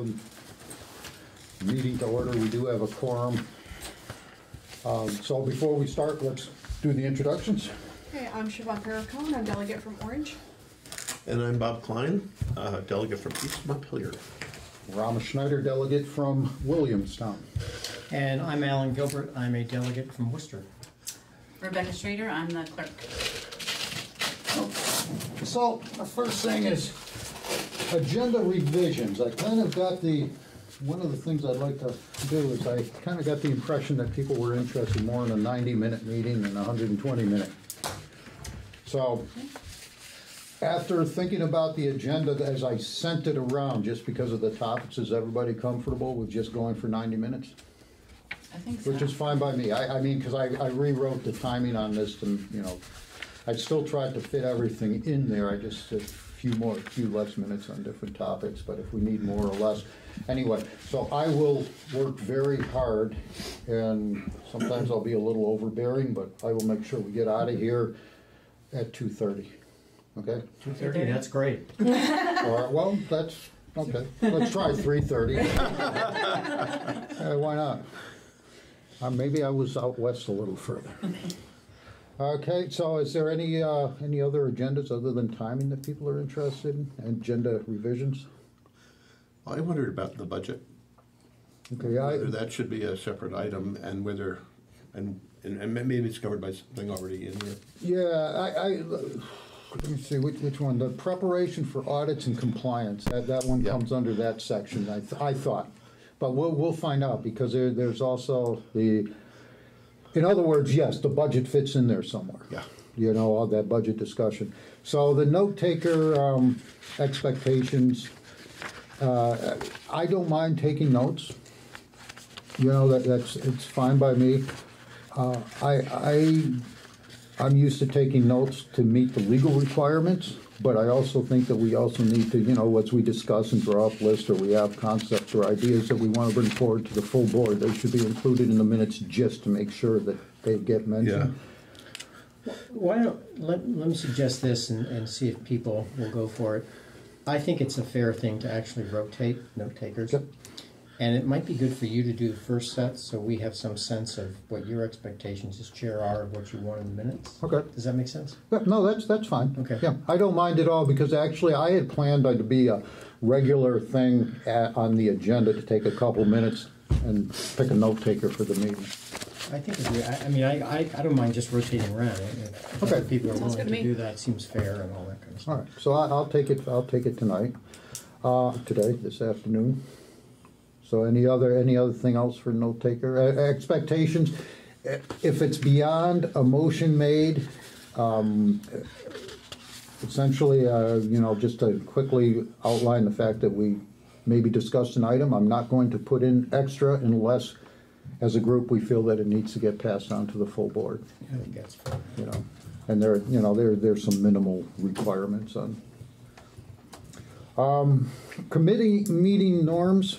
um, meeting to order. We do have a quorum. Um, So before we start, let's do the introductions. Hey, I'm Siobhan Farrakhan. I'm delegate from Orange. And I'm Bob Klein, uh, delegate from East Montpelier. Rama Schneider, delegate from Williamstown. And I'm Alan Gilbert. I'm a delegate from Worcester. Rebecca Schrader, I'm the clerk. So, the first thing is agenda revisions. I kind of got the, one of the things I'd like to do is I kind of got the impression that people were interested more in a 90-minute meeting than a 120-minute. So, after thinking about the agenda as I sent it around, just because of the topics, is everybody comfortable with just going for 90 minutes? I think so. Which is fine by me. I, I mean, because I, I rewrote the timing on this and, you know, I still tried to fit everything in there. I just, a few more, a few less minutes on different topics, but if we need more or less. Anyway, so I will work very hard and sometimes I'll be a little overbearing, but I will make sure we get out of here at two thirty. Okay? Two thirty, that's great. All right, well, that's, okay. Let's try three thirty. Why not? Uh, maybe I was out west a little further. Okay, so is there any, uh, any other agendas other than timing that people are interested in? Agenda revisions? I wondered about the budget, Okay, I, whether that should be a separate item and whether, and, and and maybe it's covered by something already in here. yeah, I, I, let me see, which, which one? The preparation for audits and compliance, that, that one Yeah. comes under that section, I, th- I thought. But we'll, we'll find out, because there, there's also the, in other words, yes, the budget fits in there somewhere. Yeah. You know, all that budget discussion. So the note taker, um, expectations, uh, I don't mind taking notes. You know, that, that's, it's fine by me. Uh, I, I, I'm used to taking notes to meet the legal requirements, but I also think that we also need to, you know, as we discuss and draw up lists, or we have concepts or ideas that we want to bring forward to the full board, they should be included in the minutes just to make sure that they get mentioned. Yeah. Why don't, let, let me suggest this and, and see if people will go for it. I think it's a fair thing to actually rotate note takers. Yep. And it might be good for you to do the first set, so we have some sense of what your expectations as chair are of what you want in the minutes. Okay. Does that make sense? Yeah, no, that's, that's fine. Okay. Yeah, I don't mind at all, because actually I had planned on to be a regular thing at, on the agenda to take a couple minutes and pick a note taker for the meeting. I think, it'd be- I, I mean, I, I, I don't mind just rotating around. If Okay. other people are Sounds willing to to do that, seems fair and all that kind of stuff. All right, so I, I'll take it, I'll take it tonight, uh, today, this afternoon. So any other, any other thing else for note taker? Uh, Expectations, eh, if it's beyond a motion made, um, essentially, uh, you know, just to quickly outline the fact that we maybe discussed an item, I'm not going to put in extra unless, as a group, we feel that it needs to get passed on to the full board I think that's you know, and there, you know, there, there's some minimal requirements on. Um, committee meeting norms,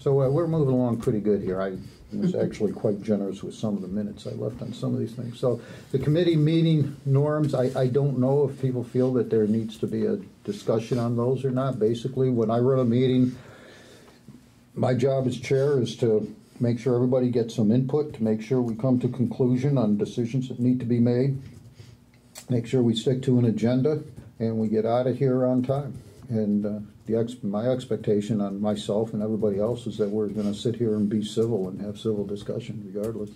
so uh, we're moving along pretty good here. I was actually quite generous with some of the minutes I left on some of these things. So the committee meeting norms, I, I don't know if people feel that there needs to be a discussion on those or not. Basically, when I run a meeting, my job as chair is to make sure everybody gets some input, to make sure we come to conclusion on decisions that need to be made, make sure we stick to an agenda, and we get out of here on time. And uh, the ex- my expectation on myself and everybody else is that we're going to sit here and be civil and have civil discussion regardless.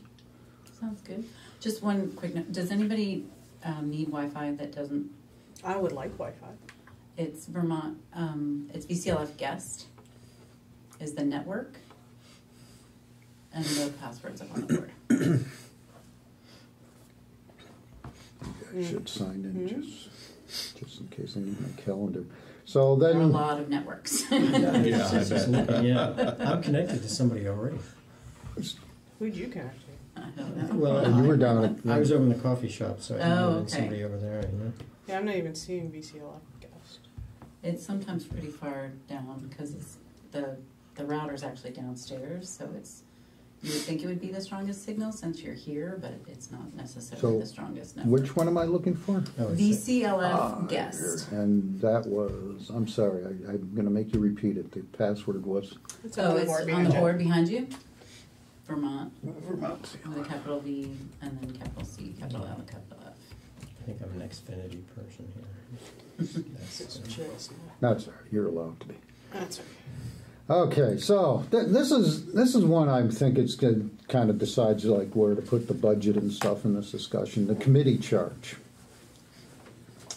Sounds good. Just one quick note, does anybody um, need Wi-Fi that doesn't, I would like Wi-Fi. it's Vermont, um, it's VCLF guest is the network. And the password's up on the board. I should sign in Mhm. just, just in case I need my calendar. So There are a lot of networks. Yeah, I bet. yeah, I'm connected to somebody already. Who'd you connect to? I don't know. Well, you were down at- I was over in the coffee shop, so I Oh, knew okay. somebody over there, you know. Yeah, I'm not even seeing VCLF guest. It's sometimes pretty far down because it's, the, the router's actually downstairs, so it's You would think it would be the strongest signal since you're here, but it's not So, necessarily the strongest network. Which one am I looking for? Oh, VCLF Ah, guest. And that was, I'm sorry, I, I'm gonna make you repeat it. The password was It's Oh, on the it's board on behind the you. board behind you. Vermont, Vermont. with a capital V and then capital C, capital L, and capital F. I think I'm an Xfinity person here. That's, It's just- That's all right, you're allowed to be. That's okay. Okay, so th- this is this is one I think it's good, kind of decides like where to put the budget and stuff in this discussion. The committee charge,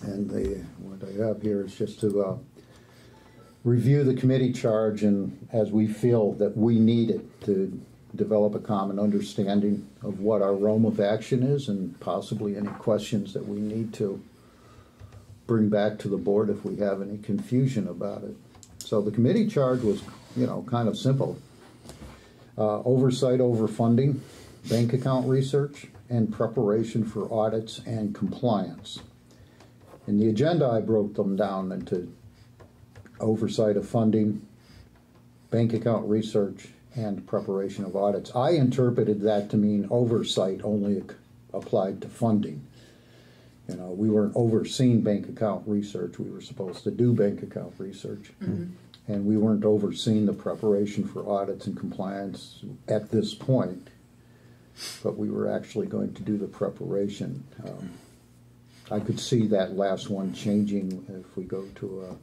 and the what I have here is just to uh, review the committee charge and as we feel that we need it to develop a common understanding of what our realm of action is and possibly any questions that we need to bring back to the board if we have any confusion about it. So the committee charge was, you know, kind of simple. Uh, oversight over funding, bank account research, and preparation for audits and compliance. In the agenda, I broke them down into oversight of funding, bank account research, and preparation of audits. I interpreted that to mean oversight only applied to funding. You know, we weren't overseeing bank account research. We were supposed to do bank account research. And we weren't overseeing the preparation for audits and compliance at this point. But we were actually going to do the preparation. Um, I could see that last one changing if we go to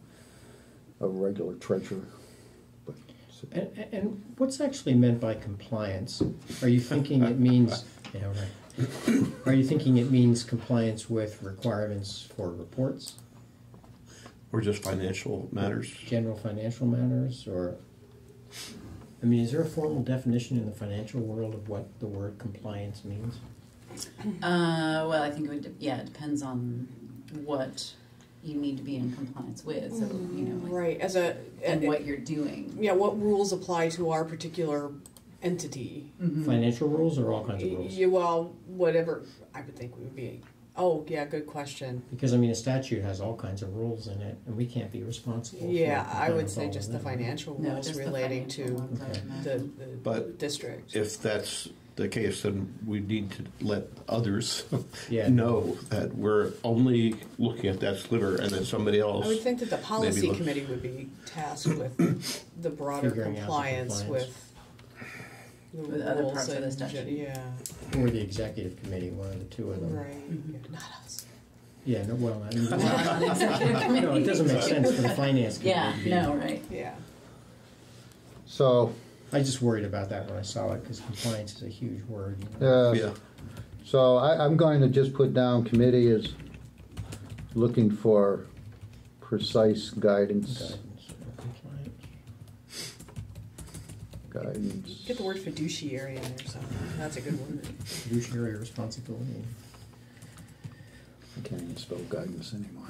a, a regular treasurer. But And, and- and what's actually meant by compliance? Are you thinking it means, yeah, right. Are you thinking it means compliance with requirements for reports, Or just financial matters? general financial matters, or? I mean, is there a formal definition in the financial world of what the word compliance means? Uh, well, I think it would, de- yeah, it depends on what you need to be in compliance with, so, you know, like, Right, as a, and what you're doing. yeah, what rules apply to our particular entity? Mm-hmm. Financial rules or all kinds of rules? Yeah, well, whatever, I would think we would be, oh, yeah, good question. Because I mean, a statute has all kinds of rules in it, and we can't be responsible. for Yeah, I would say just the them, right? financial No, rules just the relating financial to ones, I would the, imagine. the But district. If that's the case, then we need to let others Yeah. know that we're only looking at that sliver and then somebody else. I would think that the policy look- committee would be tasked with the broader Figuring out the compliance compliance. with the With other rules parts of the and statute. ge- Yeah, Or the executive committee, one of the two of them. right, Mhm. Yeah, not us. Yeah, no, well, I mean, Well, on executive committee. no, it doesn't make sense for the finance committee. Yeah, to be- no, right. Yeah, So, I just worried about that when I saw it because compliance is a huge word. You know? uh, Yeah, So I, I'm going to just put down committee is looking for precise guidance, Guidance or compliance. Guidance. get the word fiduciary in there something, that's a good word. Fiduciary responsibility. I can't even spell guidance anymore.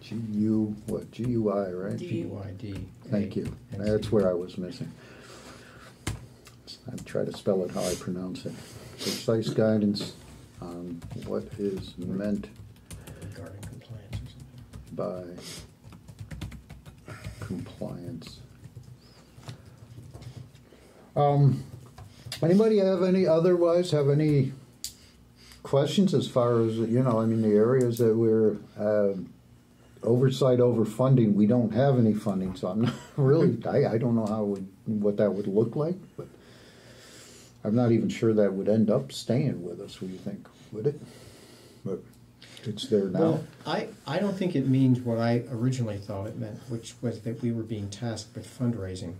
G U, what, G U I, right? G U I D. Thank you. That's where I was missing. I try to spell it how I pronounce it. Precise guidance on what is meant Regarding compliance or something. by compliance. Um, anybody have any, otherwise have any questions as far as, you know, I mean, the areas that we're, um oversight over funding, we don't have any funding, so I'm not really, I, I don't know how, would what that would look like, but I'm not even sure that would end up staying with us, what do you think, would it? But it's there now. Well, I, I don't think it means what I originally thought it meant, which was that we were being tasked with fundraising.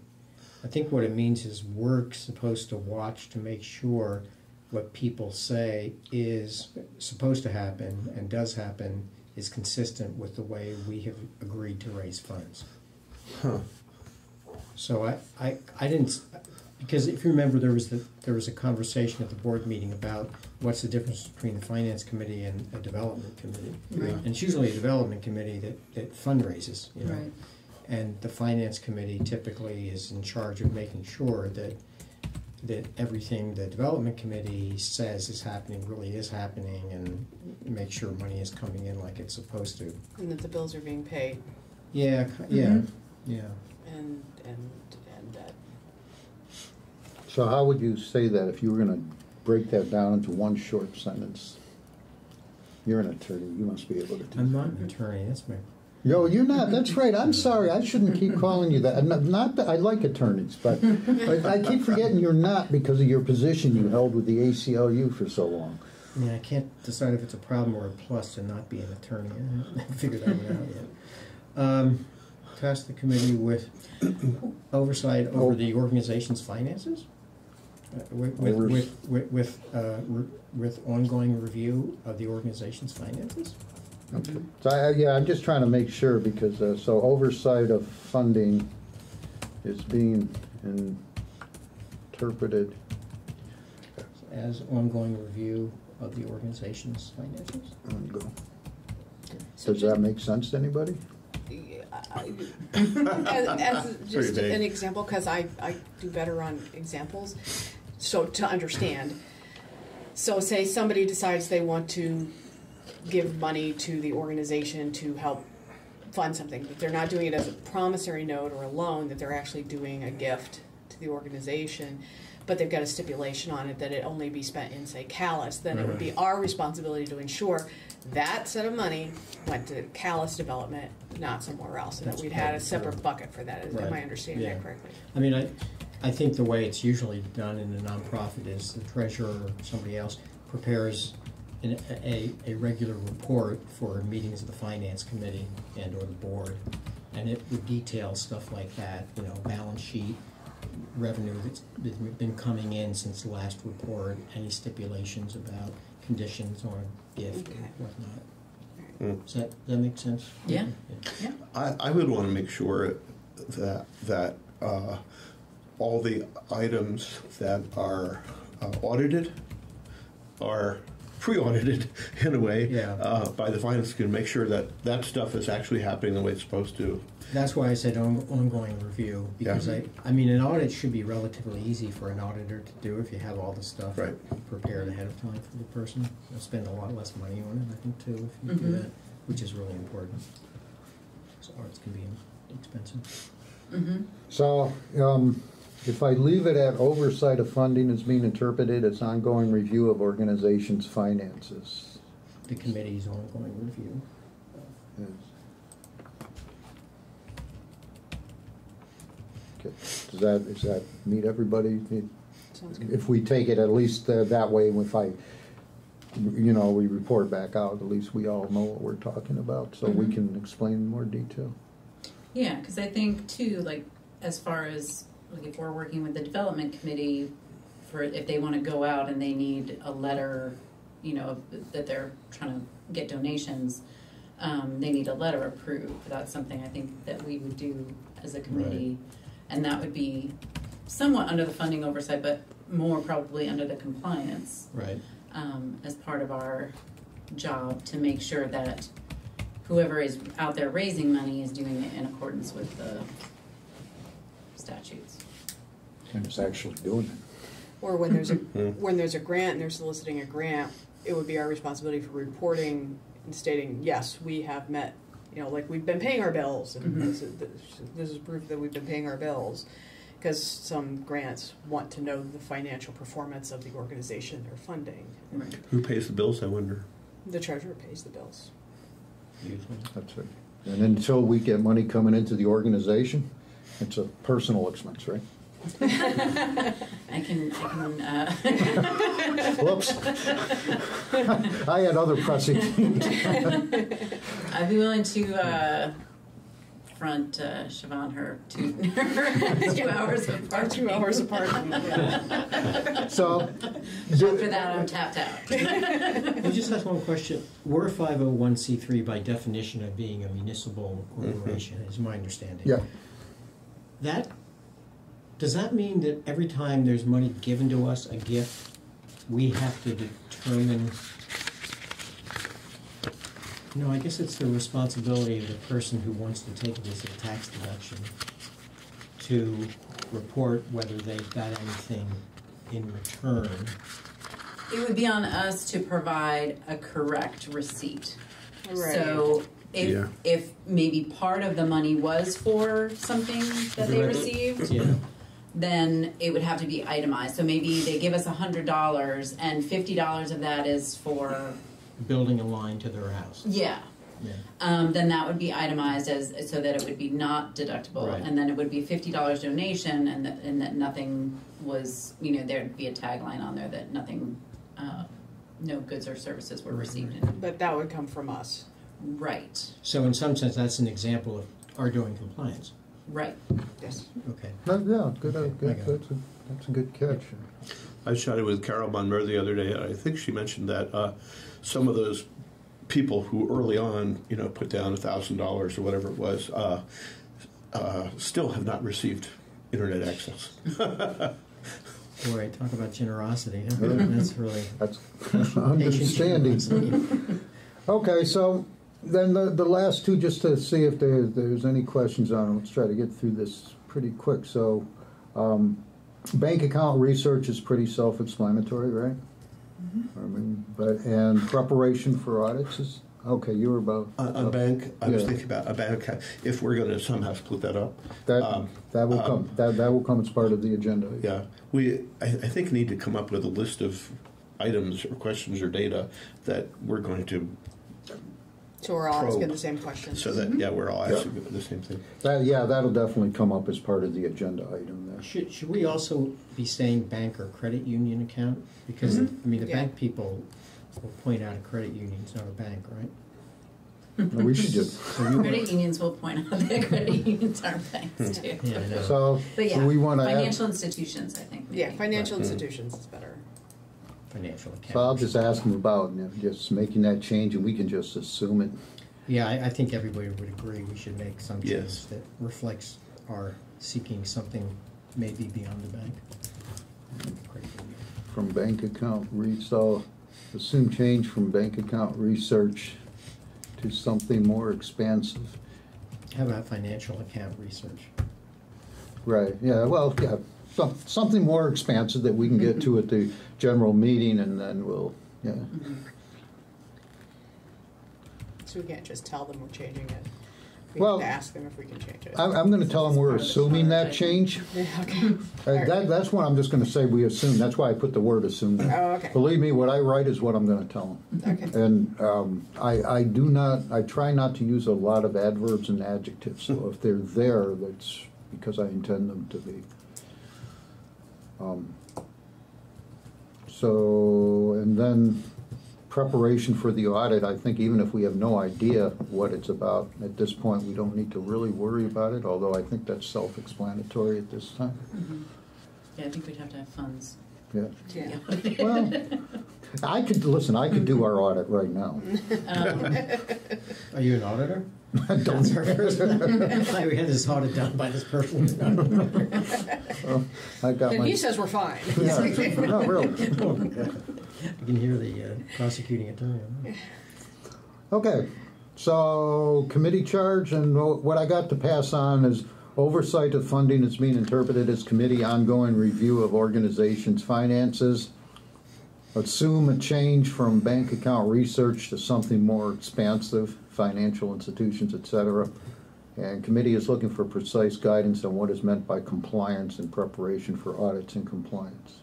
I think what it means is we're supposed to watch to make sure what people say is supposed to happen and does happen is consistent with the way we have agreed to raise funds. Huh. So I, I, I didn't, because if you remember, there was the, there was a conversation at the board meeting about what's the difference between the finance committee and a development committee. Right. And it's usually a development committee that, that fundraises, you know. Right. And the finance committee typically is in charge of making sure that, that everything the development committee says is happening really is happening and make sure money is coming in like it's supposed to. And that the bills are being paid, Yeah, ki- yeah, Mhm. yeah. and, and, and that So how would you say that if you were gonna break that down into one short sentence? You're an attorney, you must be able to do I'm not an attorney, that's my, Yo, you're not. That's right. I'm sorry. I shouldn't keep calling you that. And Not, not that I like attorneys, but I, I keep forgetting you're not because of your position you held with the ACLU for so long. I mean, I can't decide if it's a problem or a plus to not be an attorney. I haven't figured that one out yet. Um, task the committee with oversight over the organization's finances? Uh, With, with, with, with, with, uh, re- with ongoing review of the organization's finances? Okay. So I, yeah, I'm just trying to make sure because uh, so oversight of funding is being interpreted. As ongoing review of the organization's finances? Ongo- Does that make sense to anybody? as, as just vague. an example, because I, I do better on examples. So to understand, so say somebody decides they want to give money to the organization to help fund something, but they're not doing it as a promissory note or a loan, that they're actually doing a gift to the organization. But they've got a stipulation on it that it only be spent in, say, Calais, then it would be our responsibility to ensure that set of money went to Calais development, not somewhere else, and that That's we'd had a separate bucket for that. Is- Am I Right. understanding Yeah. that correctly? I mean, I, I think the way it's usually done in a nonprofit is the treasurer or somebody else prepares an, a, a regular report for meetings of the finance committee and or the board. And it would detail stuff like that, you know, balance sheet, revenue that's been been coming in since the last report, any stipulations about conditions on gift Okay. and whatnot. Mm. Does that, does that make sense? Yeah. Yeah. I, I would want to make sure that, that uh, all the items that are uh, audited are pre-audited in a way Yeah. uh, by the finance committee, make sure that that stuff is actually happening the way it's supposed to. That's why I said on- ongoing review, because Yeah. I, I mean, an audit should be relatively easy for an auditor to do if you have all the stuff Right. prepared ahead of time for the person. They'll spend a lot less money on it, I think, too, if you do Mhm. that, which is really important. So audits can be expensive. Mm-hmm. So, um, if I leave it at oversight of funding is being interpreted as ongoing review of organizations' finances. The committee's ongoing review. Yes. Okay, does that, does that meet everybody? Sounds good. If we take it at least uh, that way, if I, you know, we report back out, at least we all know what we're talking about, so we Mhm. can explain in more detail. Yeah, because I think too, like as far as like if we're working with the development committee for if they want to go out and they need a letter, you know, that they're trying to get donations, um, they need a letter approved. That's something I think that we would do as a committee, and that would be somewhat under the funding oversight, but more probably under the compliance Right. um, as part of our job to make sure that whoever is out there raising money is doing it in accordance with the statutes. And it's actually doing it. Or when there's a, when there's a grant and they're soliciting a grant, it would be our responsibility for reporting and stating, yes, we have met, you know, like we've been paying our bills and Mhm. this is, this is proof that we've been paying our bills. Because some grants want to know the financial performance of the organization they're funding. Right. Who pays the bills, I wonder? The treasurer pays the bills. Usually. That's it. And until we get money coming into the organization, it's a personal expense, right? I can, I can, uh, Whoops. I had other pressing. I'd be willing to, uh, front, uh, Siobhan her two, two hours of Our parking. two hours apart. yeah. So, After that, I'm tapped out. I just have one question. We're a five oh one C three by definition of being a municipal corporation, is my understanding. yeah, That, does that mean that every time there's money given to us, a gift, we have to determine? No, I guess it's the responsibility of the person who wants to take it as a tax deduction to report whether they've got anything in return. It would be on us to provide a correct receipt. Right. So if, Yeah. if maybe part of the money was for something that they Direct- received, Yeah, then it would have to be itemized. So maybe they give us a hundred dollars and fifty dollars of that is for Building a line to their house. yeah. Yeah. Um, then that would be itemized as so that it would be not deductible, Right. and then it would be fifty dollars donation, and that and that nothing was you know there'd be a tagline on there that nothing, uh, no goods or services were received. In. But that would come from us. Right, So in some sense, that's an example of our doing compliance. Right. Yes. Okay. No, Yeah, good, uh, I good, that's a, that's a good catch. I chatted with Carol Monmer the other day, and I think she mentioned that uh, some of those people who early on, you know, put down thousand dollars or whatever it was, uh, uh, still have not received internet access. Boy, talk about generosity. Huh? Yeah. That's really That's understanding. Okay, so then the, the last two, just to see if there, there's any questions on them, let's try to get through this pretty quick. So, um, bank account research is pretty self-explanatory, right? I mean, but, and preparation for audits is, okay, you were about. A, a bank, I was thinking about a bank, if we're going to somehow split that up. That, um, that will um, come, that, that will come as part of the agenda. Yeah, we, I, I think need to come up with a list of items or questions or data that we're going to, So we're all asking the same questions. so that, mm-hmm. yeah, we're all Yeah. asking the same thing. That, yeah, that'll definitely come up as part of the agenda item there. Should, should we also be saying bank or credit union account? Because, mm-hmm. I mean, the Yeah. bank people will point out a credit union's not a bank, right? No, We should just, So we Credit unions will point out that credit unions are banks too. Yeah, I know. so, But so yeah, we wanna add, financial institutions, I think. Yeah, maybe. financial Right. institutions is better. Financial account. so I'll just ask them about, you know, just making that change and we can just assume it. Yeah, I, I think everybody would agree we should make some change Yes. that reflects our seeking something maybe beyond the bank. From bank account re, so assume change from bank account research to something more expansive. How about financial account research? Right, yeah, well, yeah, some, something more expansive that we can get to at the general meeting and then we'll, yeah. Mhm. So we can't just tell them we're changing it. We Well, have to ask them if we can change it. I'm, I'm gonna tell them we're assuming that change. Yeah, okay. Uh, That, that's what I'm just gonna say, we assume, that's why I put the word assume there. Oh, okay. Believe me, what I write is what I'm gonna tell them. Okay. And um, I, I do not, I try not to use a lot of adverbs and adjectives, so if they're there, that's because I intend them to be. Um, So, and then preparation for the audit, I think even if we have no idea what it's about, at this point, we don't need to really worry about it, although I think that's self-explanatory at this time, Mhm. Yeah, I think we'd have to have funds. yeah. Yeah. Well, I could, listen, I could do our audit right now. Um, Are you an auditor? Don't Like, we had this audit done by this person. Well, I got And my. he says we're fine. Yeah, no, really. You can hear the uh, prosecuting attorney. Okay, so committee charge and what I got to pass on is oversight of funding is being interpreted as committee ongoing review of organizations' finances. Assume a change from bank account research to something more expansive, financial institutions, et cetera. And committee is looking for precise guidance on what is meant by compliance and preparation for audits and compliance.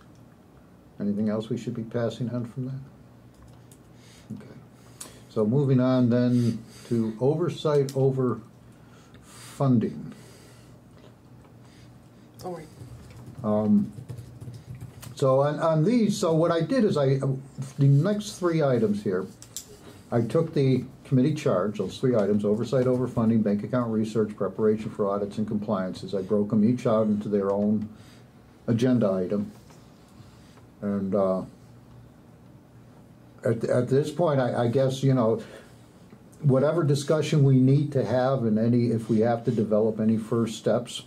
Anything else we should be passing on from that? Okay. So moving on then to oversight over funding. Oh, right. Um, So on, on these, so what I did is I, the next three items here, I took the committee charge, those three items, oversight over funding, bank account research, preparation for audits and compliances. I broke them each out into their own agenda item. And, uh, at, at this point, I, I guess, you know, whatever discussion we need to have and any, if we have to develop any first steps,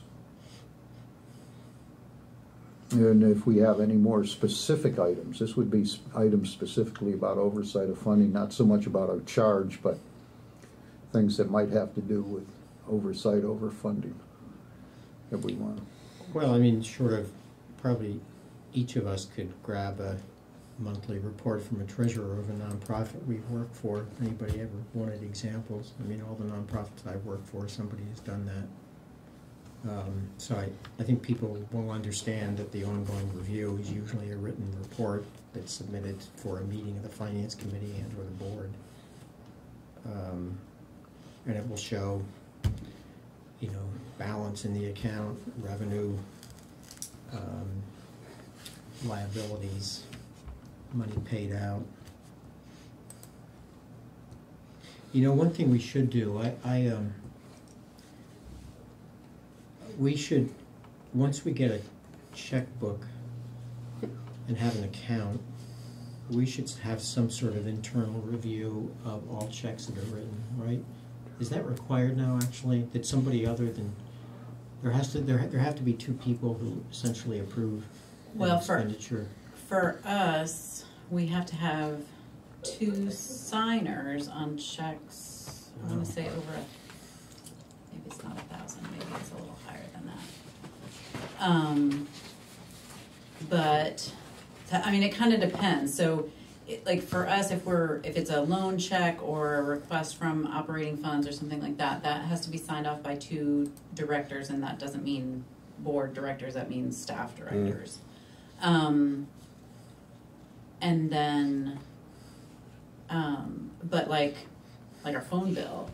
and if we have any more specific items, this would be items specifically about oversight of funding, not so much about our charge, but things that might have to do with oversight over funding that we want. Well, I mean, short of, probably each of us could grab a monthly report from a treasurer of a nonprofit we work for. Anybody ever wanted examples? I mean, all the nonprofits I've worked for, somebody has done that. Um, so I, I think people will understand that the ongoing review is usually a written report that's submitted for a meeting of the finance committee and or the board. Um, and it will show, you know, balance in the account, revenue, um, liabilities, money paid out. You know, one thing we should do, I, I, um, we should, once we get a checkbook and have an account, we should have some sort of internal review of all checks that are written, right? Is that required now, actually, that somebody other than, there has to, there, ha- there have to be two people who essentially approve an Well, for- expenditure? For us, we have to have two signers on checks, I wanna oh. say over a, maybe it's not a thousand, maybe it's a little higher than that. Um, but, I mean, it kinda depends, so, it, like, for us, if we're, if it's a loan check or a request from operating funds or something like that, that has to be signed off by two directors, and that doesn't mean board directors, that means staff directors. Um, and then, um, but like, like our phone bill,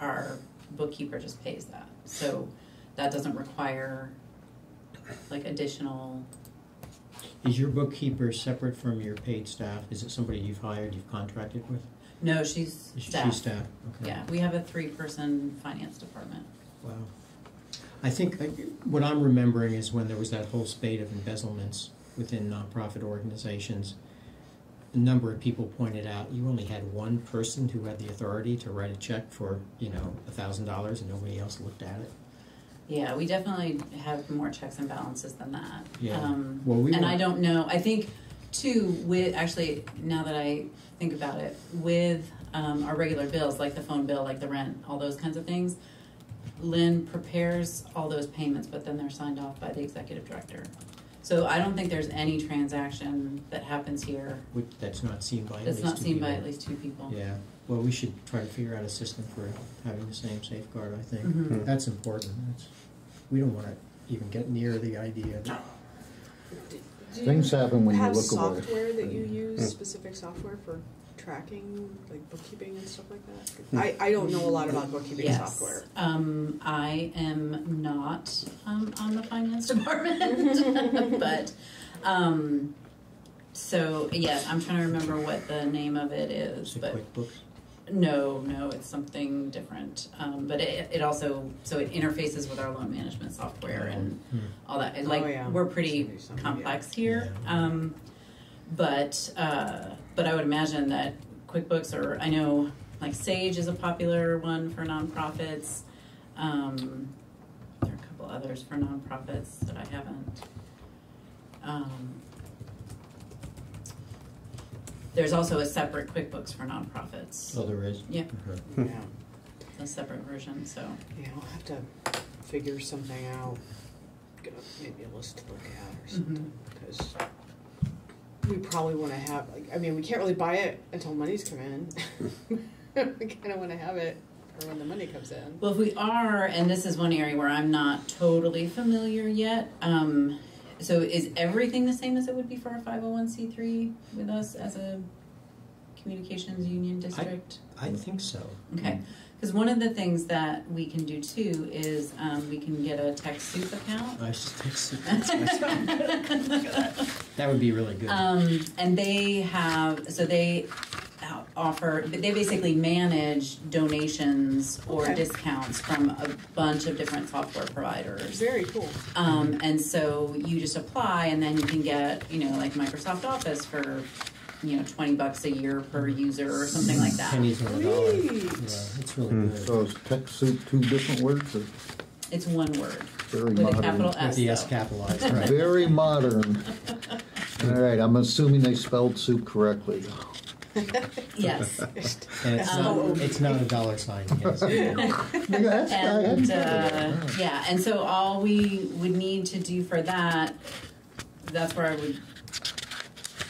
our bookkeeper just pays that. So that doesn't require like additional, Is your bookkeeper separate from your paid staff? Is it somebody you've hired, you've contracted with? no, she's Is she- staff. She's staff, okay. Yeah, we have a three-person finance department. Wow. I think, uh, what I'm remembering is when there was that whole spate of embezzlements within nonprofit organizations, a number of people pointed out, you only had one person who had the authority to write a check for, you know, a thousand dollars and nobody else looked at it. Yeah, we definitely have more checks and balances than that. Yeah. Um, Well, we and were- I don't know. I think too with actually now that I think about it, with um, our regular bills like the phone bill, like the rent, all those kinds of things, Lynn prepares all those payments, but then they're signed off by the executive director. So I don't think there's any transaction that happens here Which, that's not seen by at that's least not two seen by people. at least two people. Yeah, well, we should try to figure out a system for having the same safeguard, I think. Mhm. That's important, that's, we don't wanna even get near the idea that Do Things happen when you look away. Have software that you use, Hmm. specific software for tracking, like bookkeeping and stuff like that? I, I don't know a lot about bookkeeping Yes. software. Um, I am not um, on the finance department, but um, so yes, I'm trying to remember what the name of it is, Is it but QuickBooks? No, no, it's something different. Um, but it, it also so it interfaces with our loan management software and Hmm. all that. And Oh, like yeah. we're pretty Something- something, complex here. Yeah. Um, but uh, but I would imagine that QuickBooks or I know like Sage is a popular one for nonprofits. Um, there are a couple others for nonprofits that I haven't. Um, there's also a separate QuickBooks for nonprofits, Oh, there is? Yeah. Okay. Yeah, a separate version. So yeah, I'll have to figure something out. Get a, maybe a list to look at or something, because we probably wanna have, like, I mean, we can't really buy it until money's come in. We kinda wanna have it for when the money comes in. Well, if we are, and this is one area where I'm not totally familiar yet, um, so is everything the same as it would be for a five oh one C three with us as a communications union district? I think so. Okay, because one of the things that we can do too is, um, we can get a TechSoup account. I think so. That would be really good. Um, and they have, so they offer, they basically manage donations or Okay. discounts from a bunch of different software providers. Very cool. Um, and so you just apply and then you can get, you know, like Microsoft Office for, you know, twenty bucks a year per user or something like that. Pennies on the dollar. Yeah, Sweet. it's really Hmm. good. So is tech soup two different words or It's one word very with a modern? capital S With the S though. capitalized, right? Very modern. All right, I'm assuming they spelled soup correctly. Yes. And it's Um, not, it's not a dollar sign, yes. And uh, yeah, and so all we would need to do for that, that's where I would,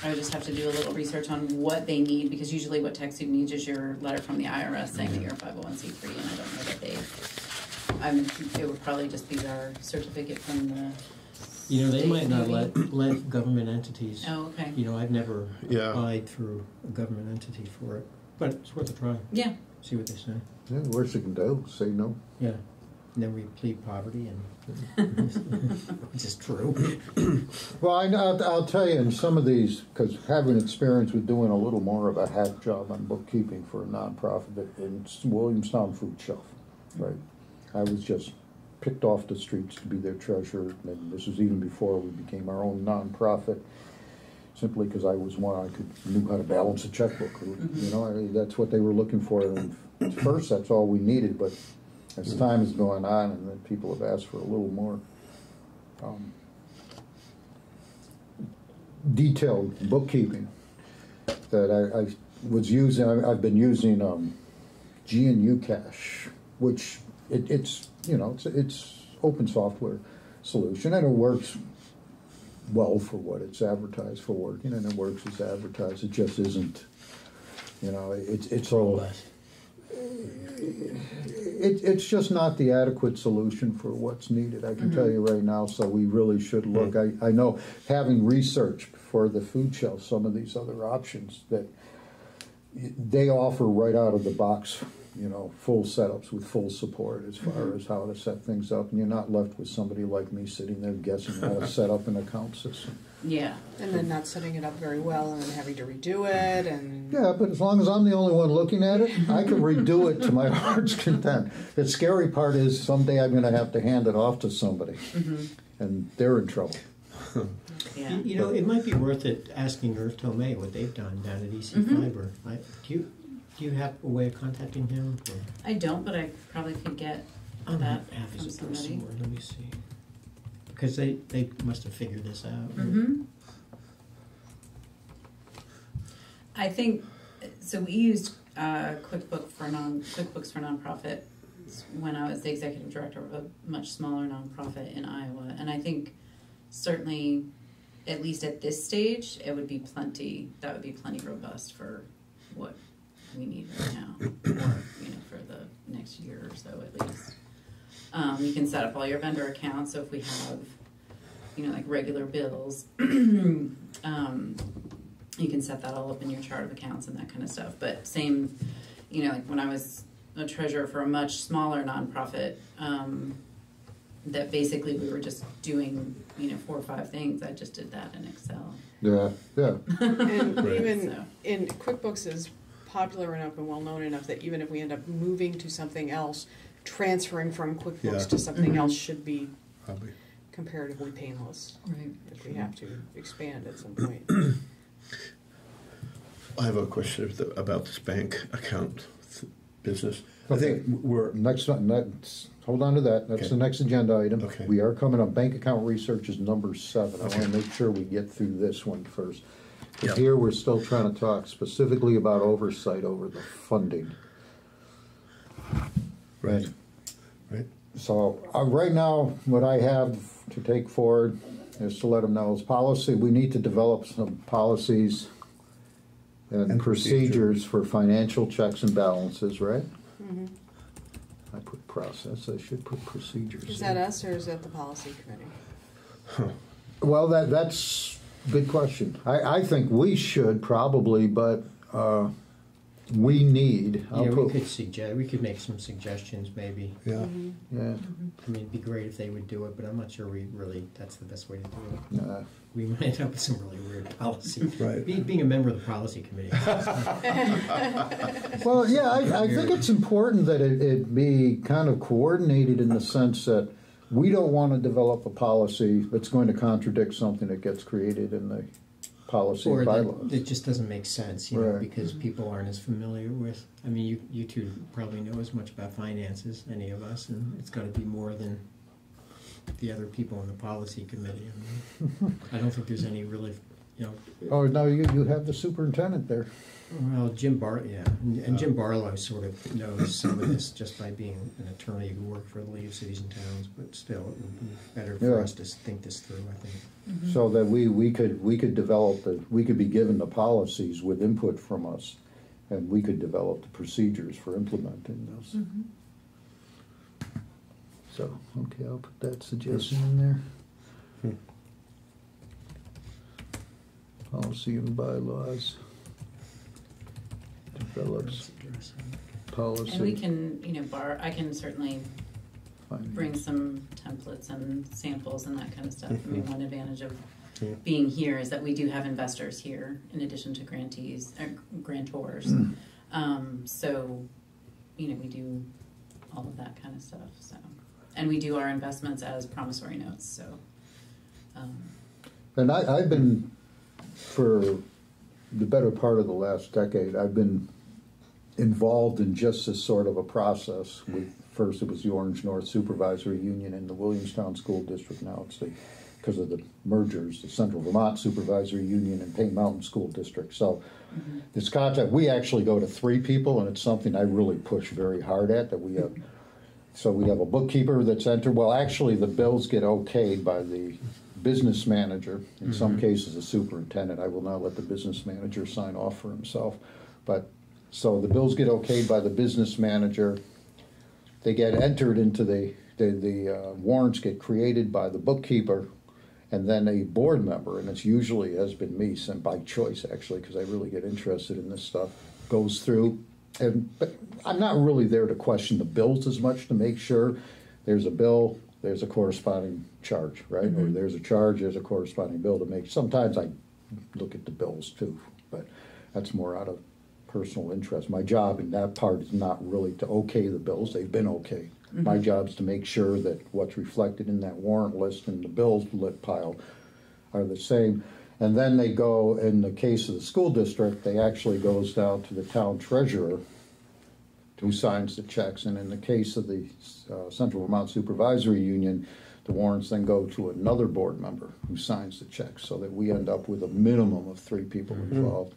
I would just have to do a little research on what they need because usually what TechSoup needs is your letter from the IRS saying that you're a 501c3, and I don't know that they I mean, it would probably just be our certificate from the, You know, they might not let, let government entities, oh, okay. you know, I've never Yeah. applied through a government entity for it, but it's worth a try, Yeah, see what they say. Yeah, worst you can do, say no. Yeah, and then we plead poverty and, which is true. Well, I, I'll, I'll tell you, in some of these, because having experience with doing a little more of a hack job on bookkeeping for a nonprofit that- in Williamstown Food Shelf, right? I was just picked off the streets to be their treasurer, and this was even before we became our own nonprofit, simply because I was one, I could, knew how to balance a checkbook, you know, I- that's what they were looking for, and at first, that's all we needed, but as time has gone on, and then people have asked for a little more, um, detailed bookkeeping that I, I was using. I, I've been using um, GnuCash, which it, it's you know it's it's open software solution and it works well for what it's advertised for working and it works as advertised. It just isn't. You know, it's it's all. It, it's just not the adequate solution for what's needed. I can tell you mm-hmm. right now. So we really should look. Mm. I, I know having researched for the food shelf some of these other options that they offer right out of the box. You know, full setups with full support as far as how to set things up, and you're not left with somebody like me sitting there guessing how to set up an account system. yeah. And then not setting it up very well and then having to redo it and. Yeah, but as long as I'm the only one looking at it, I can redo it to my heart's content. The scary part is someday I'm going to have to hand it off to somebody, and they're in trouble. Yeah. You you know, it might be worth it asking Irv Thomae what they've done down at EC Mhm. Fiber. I, do you do you have a way of contacting him? Or? I don't, but I probably could get I that might have from address somebody. somewhere. Let me see. Because they, they must have figured this out. Mm-hmm. I think so. We used uh, QuickBook for non QuickBooks for nonprofit when I was the executive director of a much smaller nonprofit in Iowa, and I think certainly, at least at this stage, it would be plenty. That would be plenty robust for what we need right now, or you know, for the next year or so at least. Um, you can set up all your vendor accounts. So if we have you know, like regular bills. um, you can set that all up in your chart of accounts and that kind of stuff. But same, you know, like when I was a treasurer for a much smaller nonprofit, um, that basically we were just doing, you know, four or five things. I just did that in Excel. Yeah, yeah. And Right. even So. in QuickBooks is popular enough and well known enough that even if we end up moving to something else, transferring from QuickBooks Yeah. to something Mhm. else should be Probably. comparatively painless Right. if we have to expand at some point. I have a question of the- about this bank account th- business. I think we're Next, one- next, hold on to that. That's Okay. the next agenda item. Okay. We are coming up. Bank account research is number seven. I want to make sure we get through this one first. 'Cause Yep. Here, we're still trying to talk specifically about oversight over the funding. right, right. So, uh, right now, what I have to take forward is to let them know is policy, we need to develop some policies and And procedure. procedures for financial checks and balances, right? Mhm. I put process, I should put procedures. Is that us or is that the policy committee? Well, that, that's a good question. I, I think we should probably, but, uh, we need, I'll Yeah, we put, could suggest, we could make some suggestions maybe. Yeah. Mm-hmm. yeah, I mean, it'd be great if they would do it, but I'm not sure we really, that's the best way to do it. uh, We might end up with some really weird policy. Right. Being, being a member of the policy committee. Well, yeah, I, I think it's important that it, it be kind of coordinated in the sense that we don't want to develop a policy that's going to contradict something that gets created in the policy Or that bylaws. it just doesn't make sense, you know, because people aren't as familiar with, I mean, you, you two probably know as much about finances, any of us, and it's gotta be more than the other people in the policy committee. I mean, I don't think there's any really, you know, Oh, no, you, you have the superintendent there. Well, Jim Bar, yeah, and and Jim uh, Barlow sort of knows some of this just by being an attorney who worked for the League of Cities and Towns, but still, it would be better for Yeah. us to think this through, I think. Mm-hmm. So that we, we could, we could develop the, we could be given the policies with input from us, and we could develop the procedures for implementing those. Mm-hmm. So, okay, I'll put that suggestion in there. Hmm. Policy and bylaws. Develops policy. And we can, you know, bar, I can certainly finding. bring some templates and samples and that kind of stuff. I mean, one advantage of Yeah. being here is that we do have investors here in addition to grantees, uh, grantors. Mm. Um, so, you know, we do all of that kind of stuff, so. And we do our investments as promissory notes, so. Um, And I, I've been, for the better part of the last decade, I've been involved in just this sort of a process. We, first, it was the Orange North Supervisory Union in the Williamstown School District. Now it's the, because of the mergers, the Central Vermont Supervisory Union and Paine Mountain School District. So mm-hmm. this contact, we actually go to three people, and it's something I really push very hard at, that we have, so we have a bookkeeper that's entered, well, actually, the bills get okayed by the business manager, in some cases, a superintendent, I will not let the business manager sign off for himself. But, so the bills get okayed by the business manager, they get entered into the, the, the uh, warrants get created by the bookkeeper, and then a board member, and it's usually has been me, sent by choice actually, because I really get interested in this stuff, goes through, and but I'm not really there to question the bills as much to make sure there's a bill, there's a corresponding charge, right? Or mm-hmm. there's a charge, there's a corresponding bill to make. Sometimes I look at the bills too, but that's more out of personal interest. My job in that part is not really to okay the bills, they've been okay. Mm-hmm. My job is to make sure that what's reflected in that warrant list and the bills lit pile are the same. And then they go, in the case of the school district, they actually goes down to the town treasurer who signs the checks. And in the case of the uh, Central Vermont Supervisory Union, the warrants then go to another board member who signs the checks, so that we end up with a minimum of three people involved.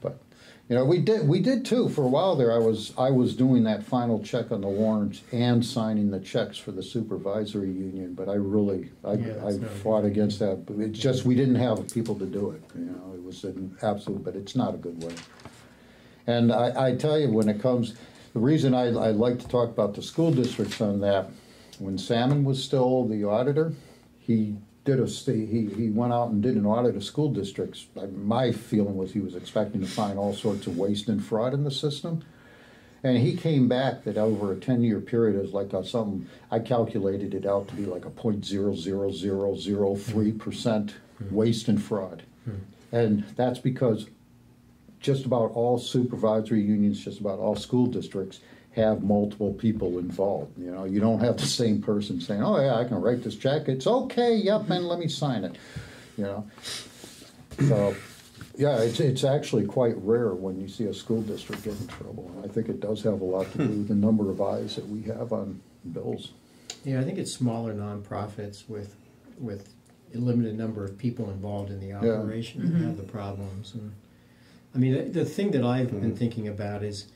But, you know, we did, we did too, for a while there, I was, I was doing that final check on the warrants and signing the checks for the supervisory union, but I really, I, Yeah, I fought good against that. But It's just, we didn't have people to do it, you know, it was an absolute, but it's not a good way. And I, I tell you, when it comes, the reason I, I like to talk about the school districts on that, when Salmon was still the auditor, he did a, he, he went out and did an audit of school districts. I- My feeling was he was expecting to find all sorts of waste and fraud in the system. And he came back that over a ten-year period, it was like a, something, I calculated it out to be like a point zero zero zero zero three percent hmm. waste and fraud. Hmm. And that's because just about all supervisory unions, just about all school districts have multiple people involved. You know, you don't have the same person saying, "Oh yeah, I can write this check. It's okay. Yep, and let me sign it." You know, so yeah, it's it's actually quite rare when you see a school district get in trouble. And I think it does have a lot to do with the number of eyes that we have on bills. Yeah, I think it's smaller nonprofits with, with a limited number of people involved in the Yeah. operation that mm-hmm. have the problems. And I mean, the, the thing that I've been mm-hmm. thinking about is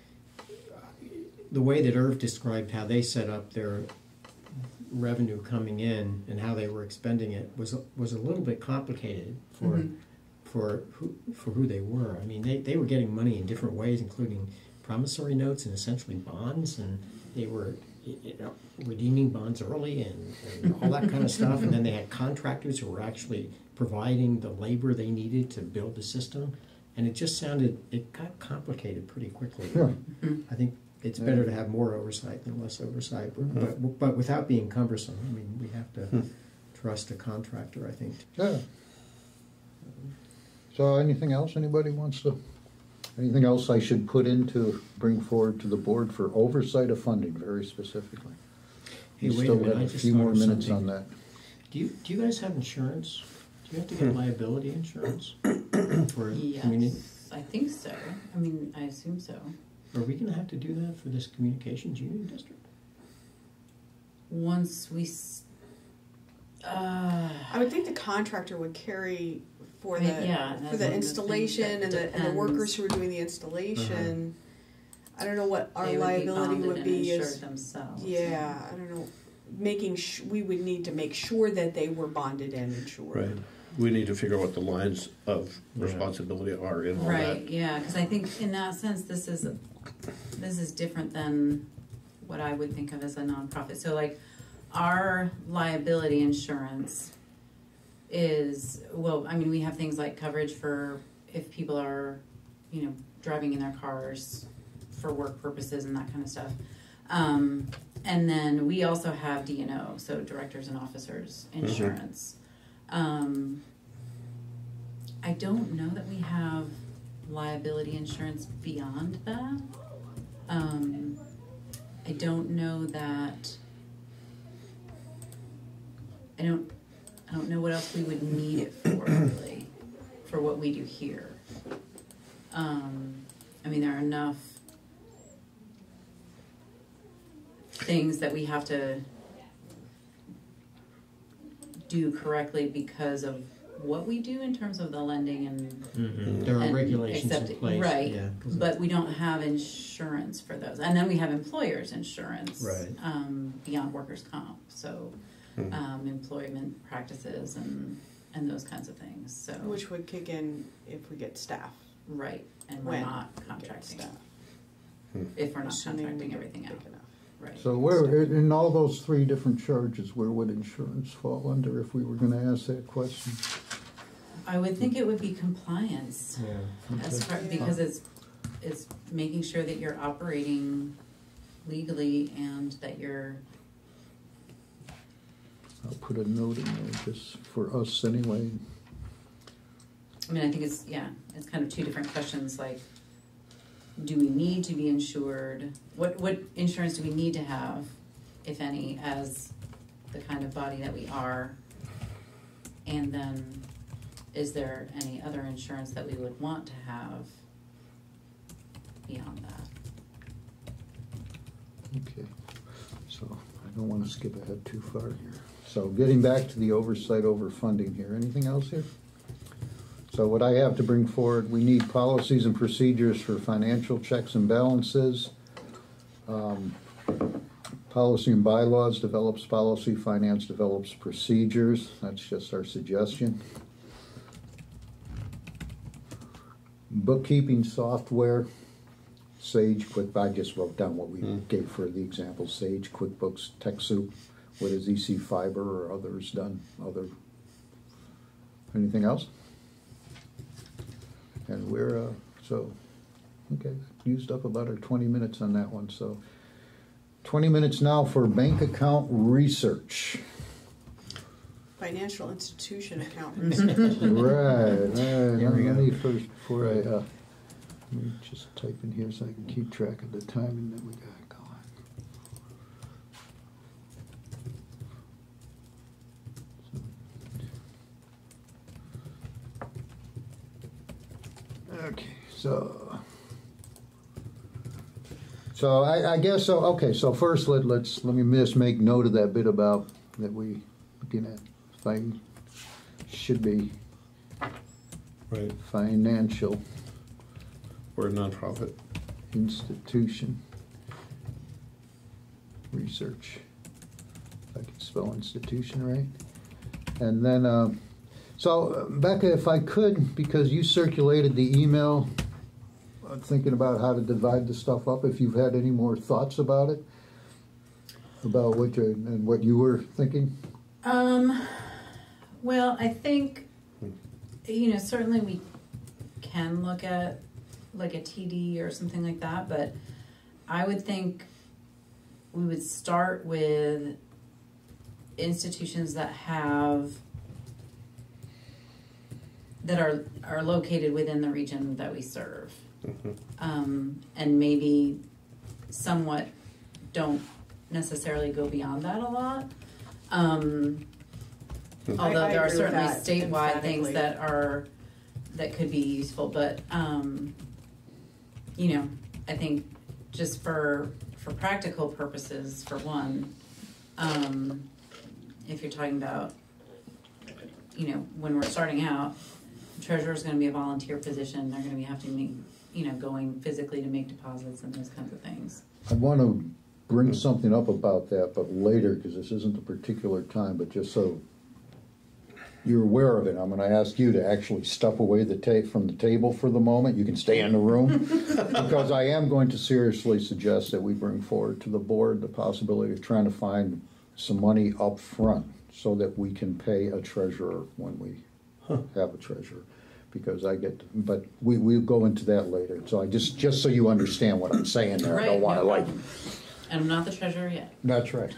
the way that Irv described how they set up their revenue coming in and how they were expending it was was a little bit complicated for mm-hmm. for who for who they were. I mean, they, they were getting money in different ways, including promissory notes and essentially bonds, and they were you know, redeeming bonds early and, and all that kind of stuff. And then they had contractors who were actually providing the labor they needed to build the system. And it just sounded it got complicated pretty quickly. Yeah. Mm-hmm. I think it's better to have more oversight than less oversight, but, mm-hmm. but without being cumbersome. I mean, we have to hmm. trust a contractor. I think. Yeah. So anything else anybody wants to, anything else I should put in to bring forward to the board for oversight of funding very specifically? Hey, We wait a still minute, have I a just few more minutes something. on that. Do you do you guys have insurance? Do you have to get liability insurance for community? yes, I think so. I mean, I assume so. Are we going to have to do that for this communications union district? Once we, s- uh, I would think the contractor would carry for the Yeah, for the one of the installation and the, and the workers who are doing the installation. I don't know what our they would liability be would be insured as themselves. yeah, I don't know. Making sh- we would need to make sure that they were bonded and insured. Right. We need to figure out what the lines of Yeah. responsibility are in all Right, that. Right, yeah, because I think in that sense, this is, this is different than what I would think of as a nonprofit. So like, our liability insurance is well i mean we have things like coverage for if people are you know driving in their cars for work purposes and that kind of stuff um, and then we also have dno so directors and officers insurance um, i don't know that we have liability insurance beyond that um, i don't know that i don't I don't know what else we would need it for, really, for what we do here. Um, I mean, there are enough things that we have to do correctly because of what we do in terms of the lending and There are and regulations in place. right, Yeah, 'cause but we don't have insurance for those. And then we have employers insurance Right. um, beyond workers' comp. So um, employment practices and and those kinds of things. So Which would kick in if we get staff. right, and we're not contracting staff. if we're not Assuming we contracting everything out. Big enough. Right. So where, in all those three different charges, where would insurance fall under if we were gonna ask that question? I would think it would be compliance Yeah. as far, because it's it's making sure that you're operating legally and that you're I'll put a note in there just for us anyway. I mean, I think it's, yeah, it's kind of two different questions, like, do we need to be insured? What, what insurance do we need to have, if any, as the kind of body that we are? And then, is there any other insurance that we would want to have beyond that? Okay, so I don't want to skip ahead too far here. So getting back to the oversight over funding here, anything else here? So what I have to bring forward, we need policies and procedures for financial checks and balances. Um, Policy and bylaws develops policy, finance develops procedures, that's just our suggestion. Bookkeeping software, Sage, Quick, I just wrote down what we gave for the example, Sage, QuickBooks, TechSoup, what has EC Fiber or others done, other, anything else? And we're, uh, so, okay, used up about our twenty minutes on that one, so. Twenty minutes now for bank account research. Financial institution account Right, research. right, Here we let go. me first, before I, uh, let me just type in here so I can keep track of the timing that we got going. Okay, so. So I, I guess so. Okay, so first let let's let me just make note of that bit about that we looking at thing should be Right. financial We're a nonprofit. institution research. If I can spell institution right. And then, uh, so uh, Becca, if I could, because you circulated the email thinking about how to divide the stuff up, if you've had any more thoughts about it, about what you and what you were thinking. Um, well, I think, you know, certainly we can look at like a TD or something like that, but I would think we would start with institutions that have that are are located within the region that we serve, um, and maybe somewhat don't necessarily go beyond that a lot. Um, although I there are certainly statewide things that are that could be useful, but um, you know, I think just for for practical purposes, for one, um, if you're talking about, you know, when we're starting out, treasurer is going to be a volunteer position. They're going to be have to make, you know, going physically to make deposits and those kinds of things. I want to bring something up about that, but later, because this isn't a particular time, but just so you're aware of it, I'm going to ask you to actually step away the ta- from the table for the moment. You can stay in the room, because I am going to seriously suggest that we bring forward to the board the possibility of trying to find some money up front so that we can pay a treasurer when we have a treasurer. Because I get, but we, we'll go into that later. So I just, just so you understand what I'm saying there, I Right, don't wanna no like, problem. And I'm not the treasurer yet. that's right.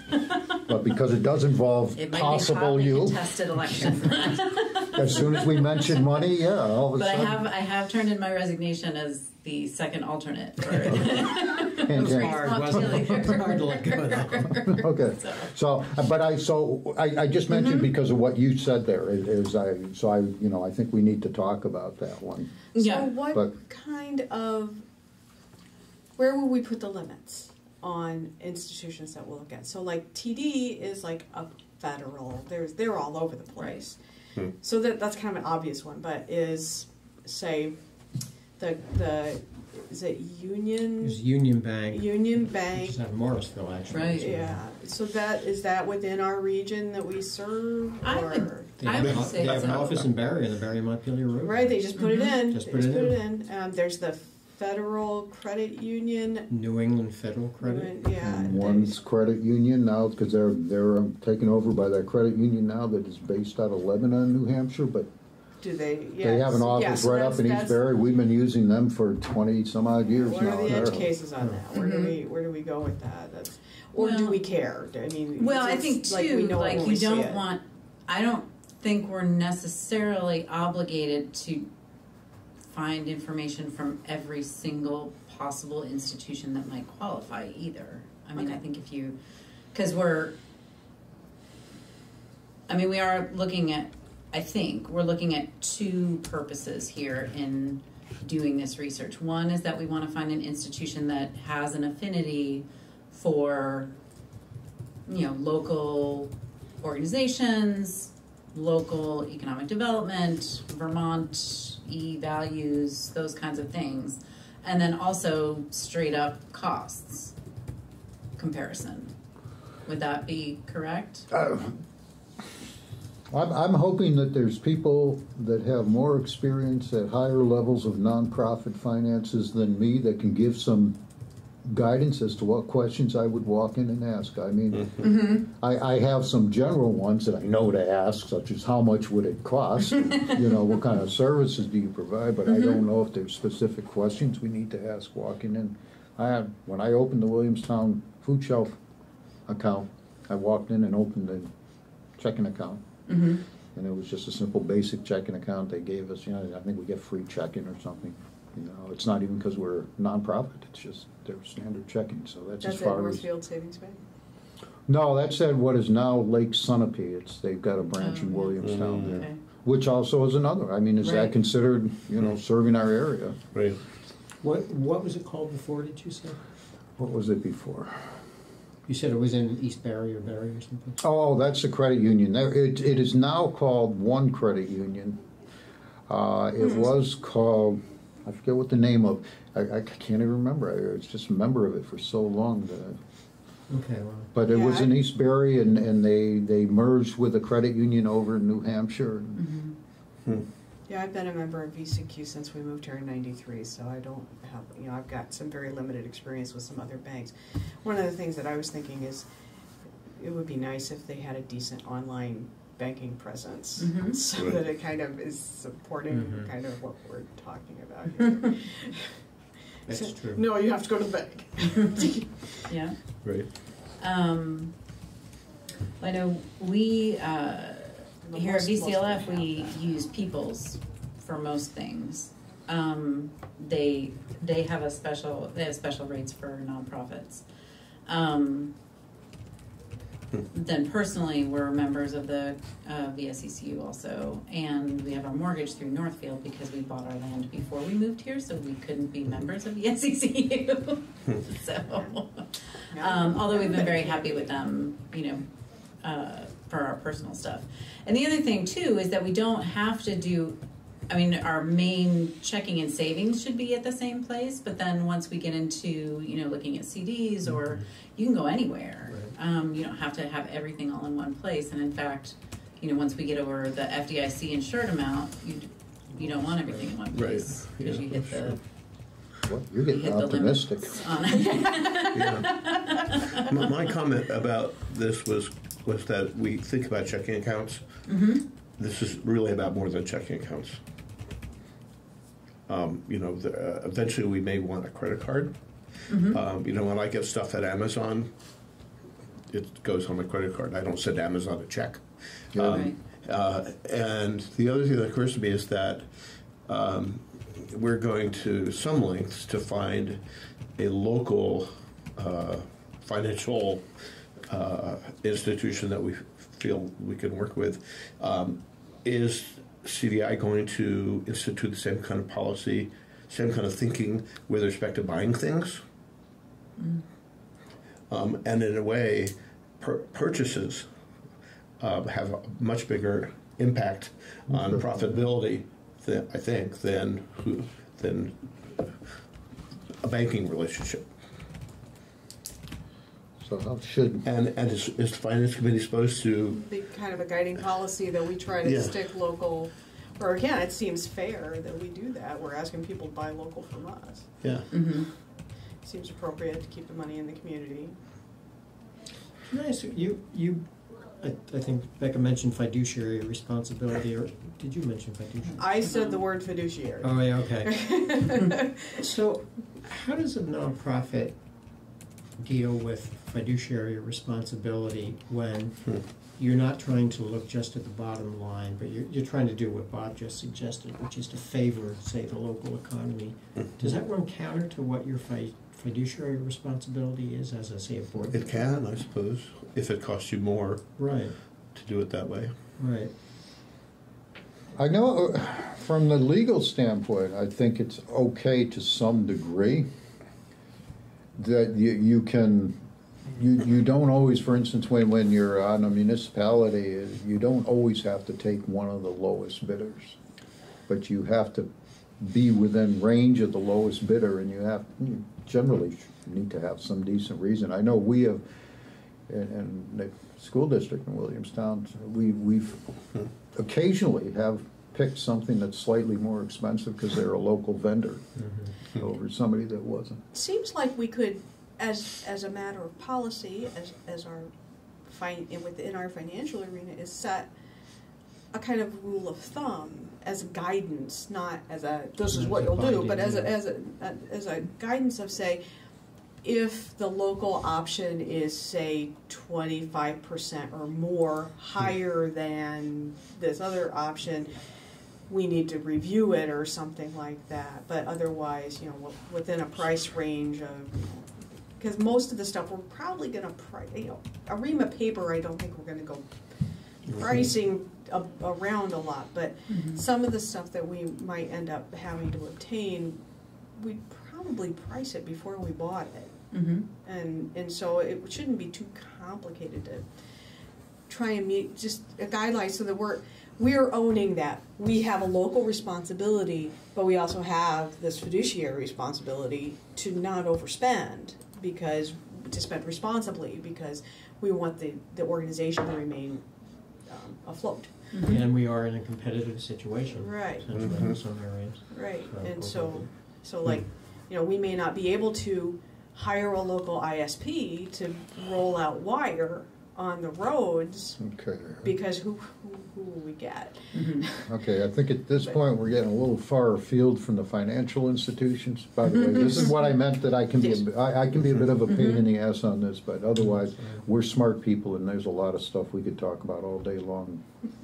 But because it does involve It might possible be you, hotly contested election. as soon as we mention money, yeah, all of a But I have, I have turned in my resignation as the second alternate for And then- Hard, wasn't it? Hard to let go now. Okay, so, but I, so, I, I just mentioned Mm-hmm. because of what you said there, is- is I, so I, you know, I think we need to talk about that one. Yeah. So what But- kind of, where will we put the limits on institutions that we'll look at? So like TD is like a federal, there's, they're all over the place. So that, that's kind of an obvious one, but is, say, the, the, is it Union, There's Union Bank, Union Bank? is out Morrisville, actually. Right. so Yeah, so that, is that within our region that we serve, I or? would- They I have, would an- say they have an office in Barre, on the Barre Montpelier Road. Right, they just put it in. Just They put it put in. it in. Um, there's the Federal Credit Union. New England Federal Credit. Yeah. And there's- one's credit union now, because they're, they're um, taken over by that credit union now that is based out of Lebanon, New Hampshire, but Do they? they have an office yes, right up in East Barre. We've been using them for twenty some odd years What now. are the They're- edge cases on that? Where do Mhm. we where do we go with that? That's or do we care? I mean, Well, I think too, like, we know like you we don't want. I don't think we're necessarily obligated to find information from every single possible institution that might qualify either. I mean, I think if you, because we're, I mean, we are looking at. I think we're looking at two purposes here in doing this research. One is that we want to find an institution that has an affinity for you know, local organizations, local economic development, Vermont e values, those kinds of things. And then also straight up costs comparison. Would that be correct? Uh, I'm, I'm hoping that there's people that have more experience at higher levels of nonprofit finances than me that can give some guidance as to what questions I would walk in and ask. I mean, mm-hmm. Mm-hmm. I, I have some general ones that I know to ask, such as how much would it cost? And, you know, what kind of services do you provide? But I mm-hmm. don't know if there's specific questions we need to ask walking in. I had, when I opened the Williamstown food shelf account, I walked in and opened a checking account. Mm-hmm. And it was just a simple basic checking account they gave us, you know, I think we get free checking or something. You know, it's not even because we're nonprofit, it's just their standard checking, so that's as That's at far as. Northfield Savings Bank. No, that's at what is now Lake Sunapee, it's, they've got a branch in Oh, yeah. Williamstown Mm. there. Okay. Which also is another, I mean, is that Right. considered, you know, serving our area? Right. What, what was it called before, did you say? What was it before? You said it was in East Barre or Barre or something? Oh, that's the credit union. There, it, it is now called One Credit Union. Uh, it was called, I forget what the name of, I, I can't even remember. I was just a member of it for so long. That, Okay, well, but it was Yeah, in I- East Barre and, and they, they merged with a credit union over in New Hampshire. Mm-hmm. Yeah, I've been a member of VCQ since we moved here in '93, so I don't have you know I've got some very limited experience with some other banks. One of the things that I was thinking is it would be nice if they had a decent online banking presence, Mhm. so Right. that it kind of is supporting Mhm. kind of what we're talking about here. that's So- true. No, you have to go to the bank. Yeah. Right. Um, I know we, uh, But here at most- most of VCLF, we use Peoples for most things. Um, they, they have a special, they have special rates for nonprofits. Um, then personally, we're members of the, uh, VSECU also, and we have our mortgage through Northfield because we bought our land before we moved here, so we couldn't be members of VSECU. So, um, although we've been very happy with them, you know, uh, for our personal stuff. And the other thing too is that we don't have to do. I mean, our main checking and savings should be at the same place, but then once we get into you know looking at CDs or you can go anywhere. Um, you don't have to have everything all in one place. And in fact, you know, once we get over the FDIC insured amount, you you don't want everything in one place because Yeah, you hit the What, you're getting the optimistic. Yeah. my, my comment about this was was that we think about checking accounts. This is really about more than checking accounts. Um, you know, the, uh, eventually we may want a credit card. Um, you know, when I get stuff at Amazon, it goes on my credit card. I don't send Amazon a check. Yeah. Um, uh, and the other thing that occurs to me is that um, we're going to some lengths to find a local uh, financial uh, institution that we feel we can work with. Um, is CDI going to institute the same kind of policy, same kind of thinking with respect to buying things? Um, and in a way, pur- purchases uh, have a much bigger impact on profitability, than, I think, than than a banking relationship. So how should, And and is, is the finance committee supposed to? Be kind of a guiding policy that we try to Yeah. stick local, or again, it seems fair that we do that. We're asking people to buy local from us. Yeah. Mm-hmm. Seems appropriate to keep the money in the community. Can I ask you- you, you, I, I think Becca mentioned fiduciary responsibility, or did you mention fiduciary? I said the word fiduciary. Oh, yeah, okay. So, how does a nonprofit deal with fiduciary responsibility when Hmm. you're not trying to look just at the bottom line, but you're, you're trying to do what Bob just suggested, which is to favor, say, the local economy? Does that run counter to what your fi- fiduciary responsibility is as, a say, a board? It can, I suppose, if it costs you more Right, to do it that way. right. I know uh, from the legal standpoint, I think it's okay to some degree that you, you can, you, you don't always, for instance, when, when you're on a municipality, you don't always have to take one of the lowest bidders. But you have to be within range of the lowest bidder and you have, you generally need to have some decent reason. I know we have, in, in the school district in Williamstown, we, we've occasionally have picked something that's slightly more expensive because they're a local vendor mm-hmm. Over somebody that wasn't. Seems like we could, as, as a matter of policy, as, as our, fin- within our financial arena, is set a kind of rule of thumb as guidance, not as a, this is what you'll do, but as a, as a, as a guidance of say, if the local option is say twenty-five percent or more higher than this other option, we need to review it or something like that. But otherwise, you know, within a price range of, because most of the stuff we're probably gonna price, you know, a ream of paper, I don't think we're gonna go pricing a, around a lot. But some of the stuff that we might end up having to obtain, we'd probably price it before we bought it. Mm-hmm. And, and so it shouldn't be too complicated to try and meet just a guideline so that we're, we're owning that. We have a local responsibility, but we also have this fiduciary responsibility to not overspend because, to spend responsibly because we want the, the organization to remain um, afloat. And we are in a competitive situation. Right. Essentially, in some areas. Right, So, and so, so like, you know, we may not be able to hire a local ISP to roll out wire on the roads Okay. because who, who, who will we get? Mm-hmm. Okay, I think at this point, we're getting a little far afield from the financial institutions. By the way, this is what I meant, that I can be, a- I, I can be a bit of a mm-hmm. pain in the ass on this, but otherwise, mm-hmm. we're smart people and there's a lot of stuff we could talk about all day long.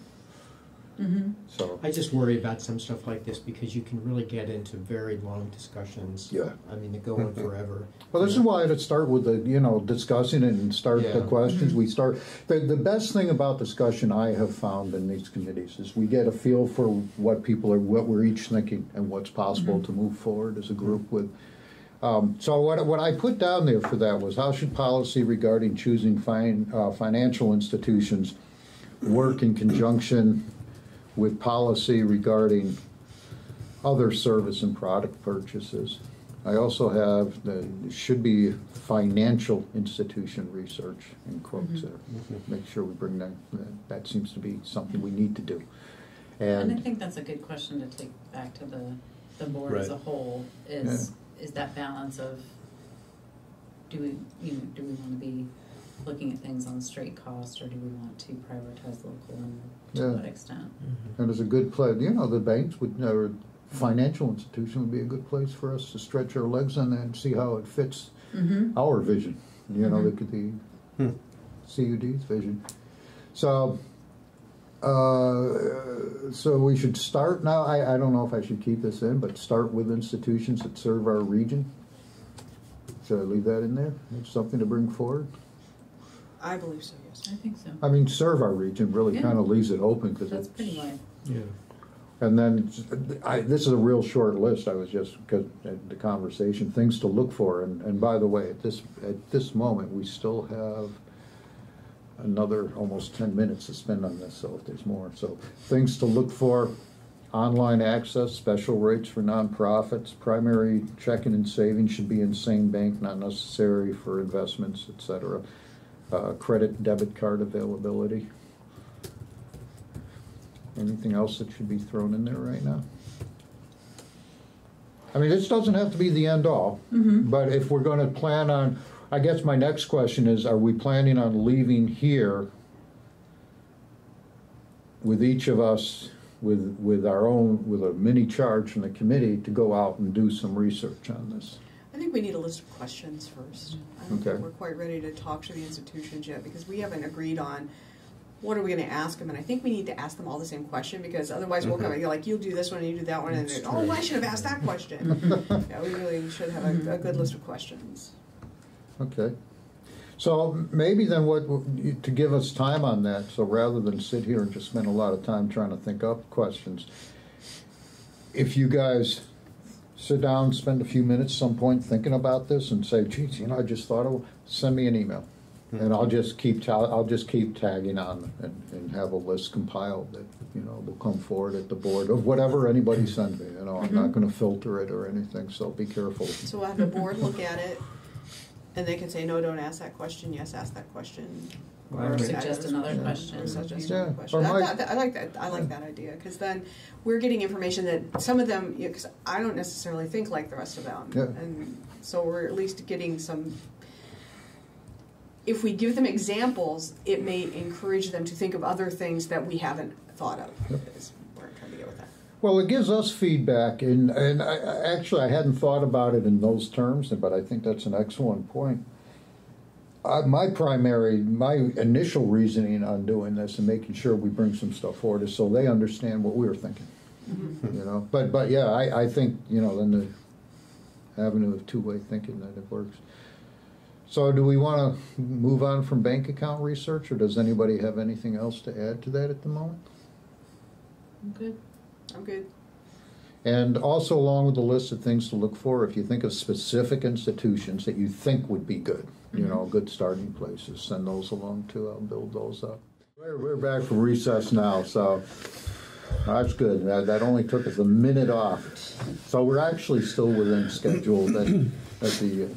Mm-hmm. So, I just worry about some stuff like this because you can really get into very long discussions. Yeah. I mean, they go on mm-hmm. forever. well, this is why to start with the, you know, discussing it and start the Yeah. questions. Mm-hmm. We start, the, the best thing about discussion I have found in these committees is we get a feel for what people are, what we're each thinking and what's possible to move forward as a group with. Um, so what, what I put down there for that was how should policy regarding choosing fin, uh, financial institutions work in conjunction with policy regarding other service and product purchases. I also have the, should be financial institution research in quotes there. Make sure we bring that, that, that seems to be something we need to do. And I think that's a good question to take back to the, the board as a whole, is, is that balance of, do we, you know, do we wanna be looking at things on straight cost, or do we want to prioritize local and Yeah. to what extent? And it's a good place, you know, the banks would, or financial institution would be a good place for us to stretch our legs on that and see how it fits Mm-hmm. our vision, you know, look at the Hmm. CUD's vision. So, uh, so we should start now, I, I don't know if I should keep this in, but start with institutions that serve our region. Should I leave that in there? It's something to bring forward? I believe so, yes. I think so. I mean, serve our region really Yeah. kind of leaves it open because That's it's. pretty wide. Yeah. And then, I, this is a real short list, I was just, because uh, the conversation, things to look for, and, and by the way, at this, at this moment, we still have another almost ten minutes to spend on this, so if there's more, so, things to look for, online access, special rates for nonprofits, primary checking and savings should be in same bank, not necessary for investments, et cetera. Uh, credit, debit card availability. Anything else that should be thrown in there right now? I mean, this doesn't have to be the end all, but if we're gonna plan on, I guess my next question is, are we planning on leaving here with each of us, with, with our own, with a mini charge from the committee to go out and do some research on this? I think we need a list of questions first. I don't Okay. think we're quite ready to talk to the institutions yet because we haven't agreed on what are we going to ask them. And I think we need to ask them all the same question because otherwise we'll come mm-hmm. and you're like, you'll do this one and you do that one. And then, oh. I should have asked that question. yeah, we really should have a, a good list of questions. Okay. So maybe then what, to give us time on that, so rather than sit here and just spend a lot of time trying to think up questions, if you guys sit down, spend a few minutes some point thinking about this and say, geez, you know, I just thought of, send me an email. Hmm. And I'll just keep, ta- I'll just keep tagging on and, and have a list compiled that, you know, will come forward at the board of whatever anybody hmm. sends me, you know, I'm not mm-hmm. gonna filter it or anything, so be careful. So we'll have the board look at it and they can say, no, don't ask that question. Yes, ask that question. Or Or suggest another Or question. suggest Yeah, another question. or That- that- I like that, I like that idea, because then we're getting information that some of them, because I don't necessarily think like the rest of them. Yeah. And so we're at least getting some, if we give them examples, it may encourage them to think of other things that we haven't thought of, is where I'm trying to get with that. Well, it gives us feedback, and, and I, I- actually, I hadn't thought about it in those terms, but I think that's an excellent point. Uh, my primary, my initial reasoning on doing this and making sure we bring some stuff forward is so they understand what we were thinking. You know, but, but yeah, I, I think, you know, in the avenue of two-way thinking that it works. So do we want to move on from bank account research, or does anybody have anything else to add to that at the moment? I'm Good. I'm good. And also along with the list of things to look for, if you think of specific institutions that you think would be good, you know, mm-hmm. good starting places, send those along too. I'll build those up. We're, we're back from recess now, so that's good. That, that only took us a minute off. So we're actually still within schedule at, at the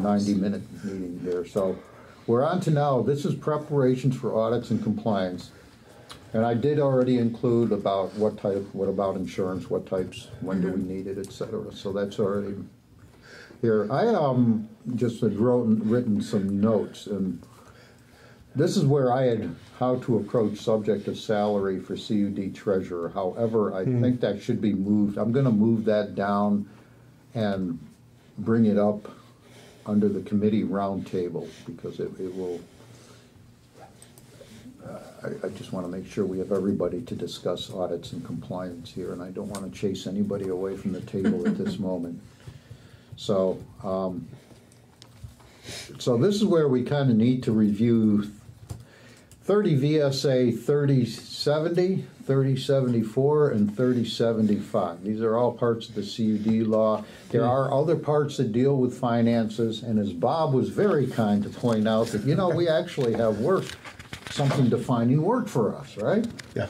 ninety-minute meeting here. So we're on to now, this is preparations for audits and compliance. And I did already include about what type, what about insurance, what types, when do we need it, et cetera, so that's already here. I, um, just had wrote, written some notes, and this is where I had how to approach subject of salary for CUD treasurer. However, I think that should be moved, I'm gonna move that down and bring it up under the committee roundtable, because it, it will, I, I just want to make sure we have everybody to discuss audits and compliance here, and I don't want to chase anybody away from the table at this moment. So, um, so this is where we kind of need to review thirty VSA 3070, 3074, and thirty seventy-five. These are all parts of the CUD law. There are other parts that deal with finances, and as Bob was very kind to point out, that, you know, we actually have work, something defining work for us, right? Yeah.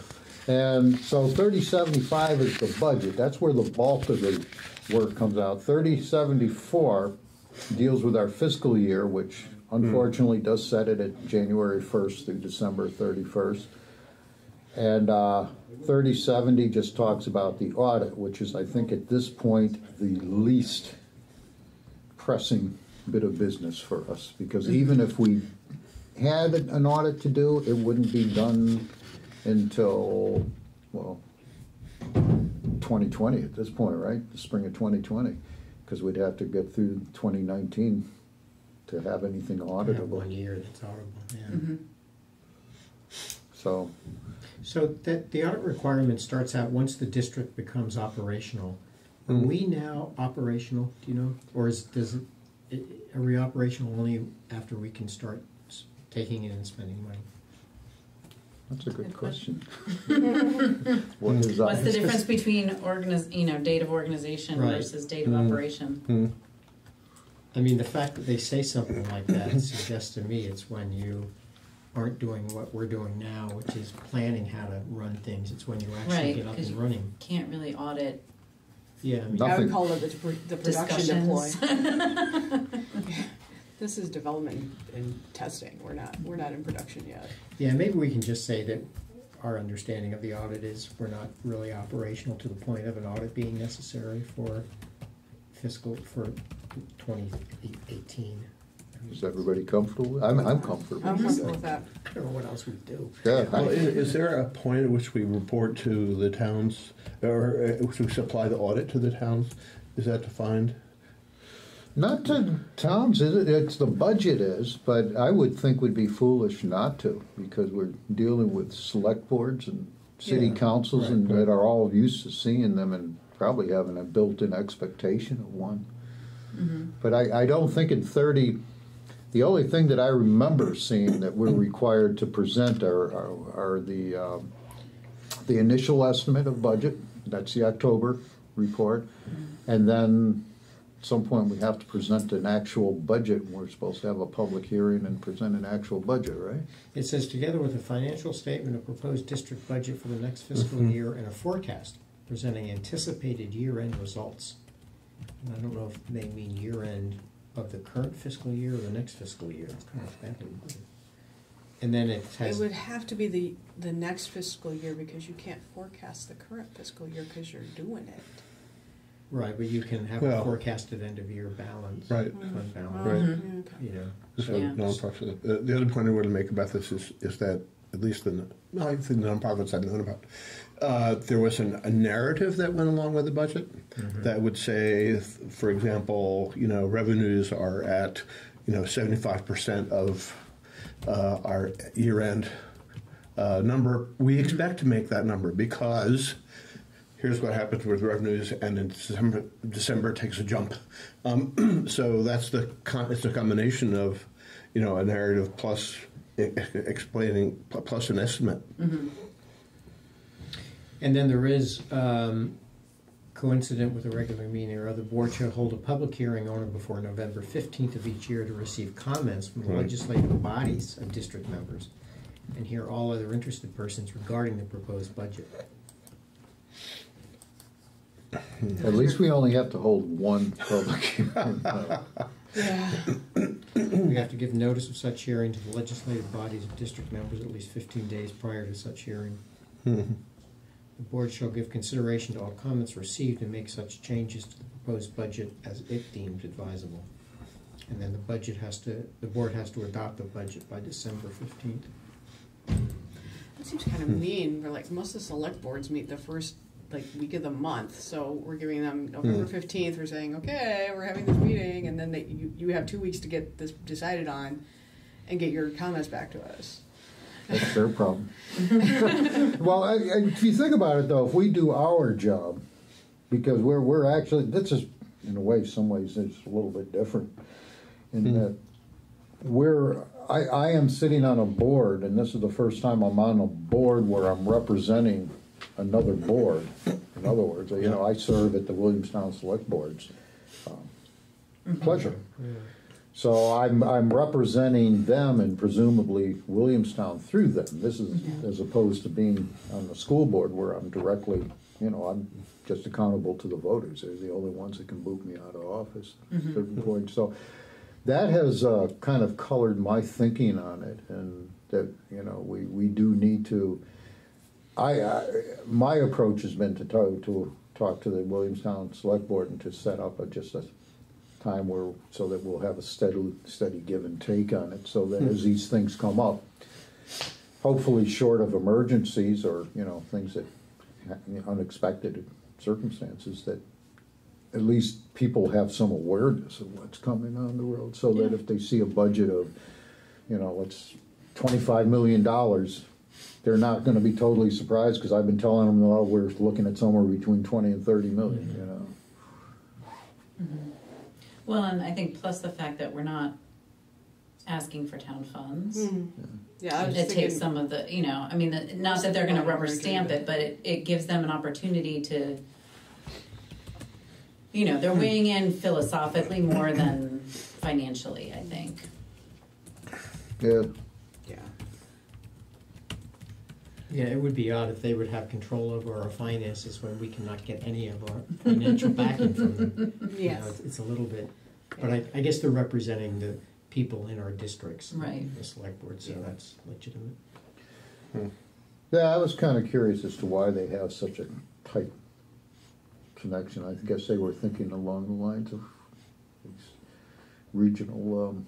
And so thirty seventy-five is the budget, that's where the bulk of the work comes out. Thirty seventy-four deals with our fiscal year, which unfortunately does set it at January first through December thirty-first. And uh, thirty seventy just talks about the audit, which is, I think, at this point, the least pressing bit of business for us, because even if we had an audit to do, it wouldn't be done until, well, 2020 at this point, right? The spring of 2020, because we'd have to get through 2019 to have anything I have auditable. one year, that's horrible, yeah. Mm-hmm. So, So that, the audit requirement starts out, once the district becomes operational, are Mhm. we now operational, do you know? Or is, does it, i- are we operational only after we can start s- taking in and spending money? that's a good Good question. question. What is What's the difference between organiz, you know, date of organization Right. versus date of Mm. operation? Hmm. I mean, the fact that they say something like that suggests to me it's when you aren't doing what we're doing now, which is planning how to run things. It's when you actually Right, get up 'cause and you- running. Can't really audit Yeah, I mean, I Nothing. would call it the, pr- the production deploy. discussions. This is development and testing. We're not, we're not in production yet. yeah, maybe we can just say that our understanding of the audit is we're not really operational to the point of an audit being necessary for fiscal, for twenty eighteen. Is everybody comfortable? I'm, I'm comfortable. I'm comfortable with that. I don't know what else we'd do. Yeah, Well, I- is, is there a point at which we report to the towns, or uh, to supply the audit to the towns? Is that defined? Not to towns, is it? It's the budget is, but I would think we'd be foolish not to because we're dealing with select boards and city Yeah, councils and right, that are all used to seeing them and probably having a built-in expectation of one. But I, I don't think in thirty, the only thing that I remember seeing that we're required to present are, are, are the, um, the initial estimate of budget, that's the October report. And then some point, we have to present an actual budget, and we're supposed to have a public hearing and present an actual budget, right? It says, together with a financial statement, a proposed district budget for the next fiscal mm-hmm. year, and a forecast presenting anticipated year-end results. And I don't know if they mean year-end of the current fiscal year or the next fiscal year. Kind of. And then it has. It would have to be the, the next fiscal year because you can't forecast the current fiscal year because you're doing it. Right, but you can have a Well- forecasted end-of-year balance. Right. Fund balance, Right. You know. So Yeah. nonprofit. Uh, the other point I want to make about this is is that at least the no, I think the nonprofits I've known about, uh, there was an, a narrative that went along with the budget that would say, for example, you know, revenues are at you know seventy five percent of uh, our year end uh, number. We expect to make that number because here's what happens with revenues, and in December, December it takes a jump. Um, so that's the con- it's a combination of, you know, a narrative plus e- explaining pl- plus an estimate. And then there is, um, coincident with a regular meeting or other board shall hold a public hearing on or before November fifteenth of each year to receive comments from the Right. legislative bodies of district members and hear all other interested persons regarding the proposed budget. At least we only have to hold one public hearing. Yeah. We have to give notice of such hearing to the legislative bodies of district members at least fifteen days prior to such hearing. Mm-hmm. The board shall give consideration to all comments received and make such changes to the proposed budget as it deems advisable. And then the budget has to, the board has to adopt the budget by December fifteenth. That seems kind of mean. We're like, most of the select boards meet the first, like, week of the month. So we're giving them November Hmm. fifteenth, we're saying, okay, we're having this meeting, and then they, you, you have two weeks to get this decided on and get your comments back to us. That's their problem. Well, I, I, if you think about it though, if we do our job, because we're, we're actually, this is, in a way, some ways, it's a little bit different. In that, we're, I, I am sitting on a board, and this is the first time I'm on a board where I'm representing another board. In other words, you know, I serve at the Williamstown Select Boards. Um, Pleasure. So I'm, I'm representing them and presumably Williamstown through them. This is as opposed to being on the school board where I'm directly, you know, I'm just accountable to the voters. They're the only ones that can boot me out of office at a certain points. So that has uh, kind of colored my thinking on it and that, you know, we, we do need to, I, I, my approach has been to talk, to talk to the Williamstown Select Board and to set up a, just a time where, so that we'll have a steady, steady give and take on it, so that as hmm. these things come up, hopefully short of emergencies or, you know, things that, unexpected circumstances, that at least people have some awareness of what's coming on the road, so that if they see a budget of, you know, it's twenty-five million dollars, they're not gonna be totally surprised, because I've been telling them, well, we're looking at somewhere between twenty and thirty million, you know? Well, and I think plus the fact that we're not asking for town funds. Hmm. Yeah, I was It just takes some of the, you know, I mean, the- not that they're gonna rubber stamp it, but it, it gives them an opportunity to, you know, Hmm. they're weighing in philosophically more than financially, I think. Yeah, yeah. Yeah, it would be odd if they would have control over our finances when we cannot get any of our financial backing from them. You know, Yes. it's- It's a little bit, but I, I guess they're representing the people in our districts. Right. The select board, so Yeah. that's legitimate. yeah, I was kinda curious as to why they have such a tight connection, I guess they were thinking along the lines of these regional, um,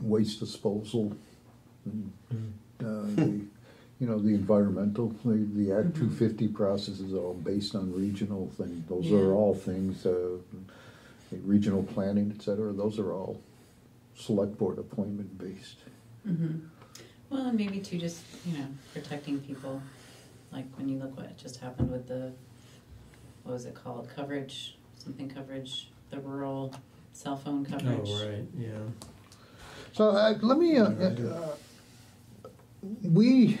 waste disposal, and, uh, the, you know, the environmental, the, the Act two fifty process is all based on regional things, those Yeah. are all things, uh, regional planning, et cetera, those are all select board appointment based. hmm Well, and maybe too, just, you know, protecting people, like when you look what just happened with the, what was it called, coverage, something coverage, the rural cell phone coverage. Oh, right, yeah. So uh, let me, uh, uh, we,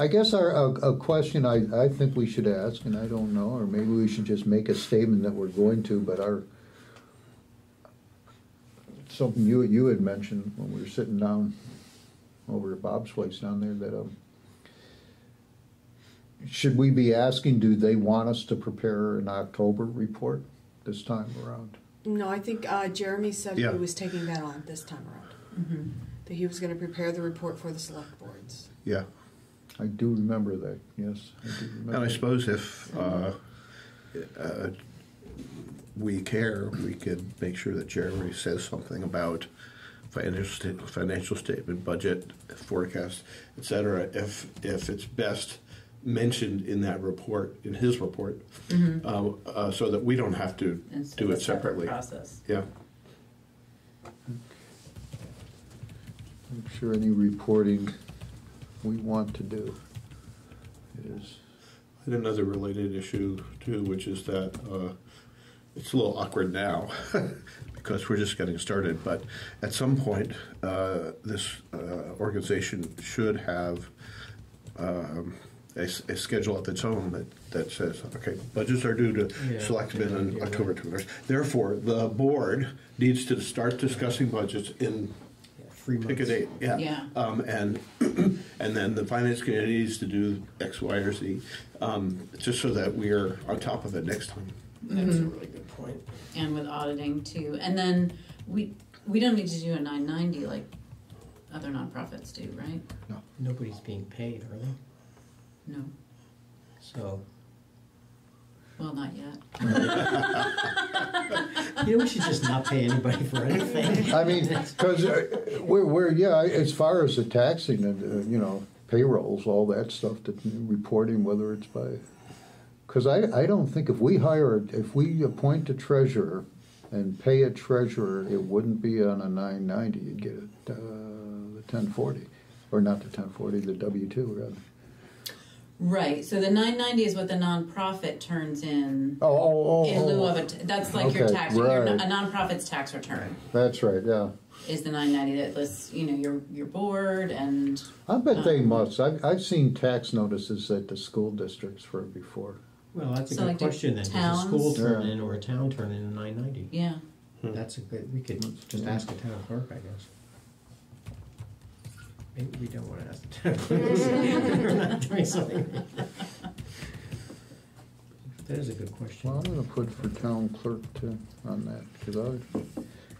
I guess our, a, a question I, I think we should ask, and I don't know, or maybe we should just make a statement that we're going to, but our, something you, you had mentioned when we were sitting down over at Bob's place down there, that, um, should we be asking, do they want us to prepare an October report this time around? No, I think uh, Jeremy said Yeah. he was taking that on this time around. Mhm. That he was going to prepare the report for the select boards. Yeah. I do remember that, yes, I do remember. And I suppose if uh, uh, we care, we could make sure that Jeremy says something about financial sta- financial statement, budget, forecast, etc. if, if it's best mentioned in that report, in his report, Mhm. um, uh, so that we don't have to Instead do it separately. Process. Yeah. I'm sure any reporting we want to do is, I had another related issue too, which is that uh, it's a little awkward now because we're just getting started. But at some point, uh, this uh, organization should have um, a, s- a schedule of its own that, that says, okay, budgets are due to Yeah, selectmen good on idea, October right. 21st. Therefore, the board needs to start discussing budgets in Yeah, Three months. pick a date, yeah. Yeah. Um, and and then the finance committee needs to do X, Y, or Z, um, just so that we are on top of it next time. That's a Mm-hmm. really good point. And with auditing too. And then we, we don't need to do a nine ninety like other nonprofits do, right? Nobody's being paid, are they? No. So, Well, not yet. you know, we should just not pay anybody for anything. I mean, because we're, we're, yeah, as far as the taxing and, uh, you know, payrolls, all that stuff, that reporting, whether it's by, because I, I don't think if we hire, if we appoint a treasurer and pay a treasurer, it wouldn't be on a nine ninety, you'd get it, uh, the ten forty, or not the ten forty, the W two, rather. Right. So the nine ninety is what the nonprofit turns in Oh, oh, oh. in lieu oh. of a. T- that's like your Okay, tax. Your, a nonprofit's tax return That's right, yeah. is the nine ninety that lists you know your your board and I bet they Um, must. I've, I've seen tax notices at the school districts for it before. Well, that's a So, good like, question then. Does a school turn Yeah. in or a town turn in a nine ninety? yeah. That's a good, we could just ask the town clerk, I guess. Maybe we don't wanna ask the town clerk. We're not doing something. That is a good question. Well, I'm gonna put for town clerk to, on that, because I,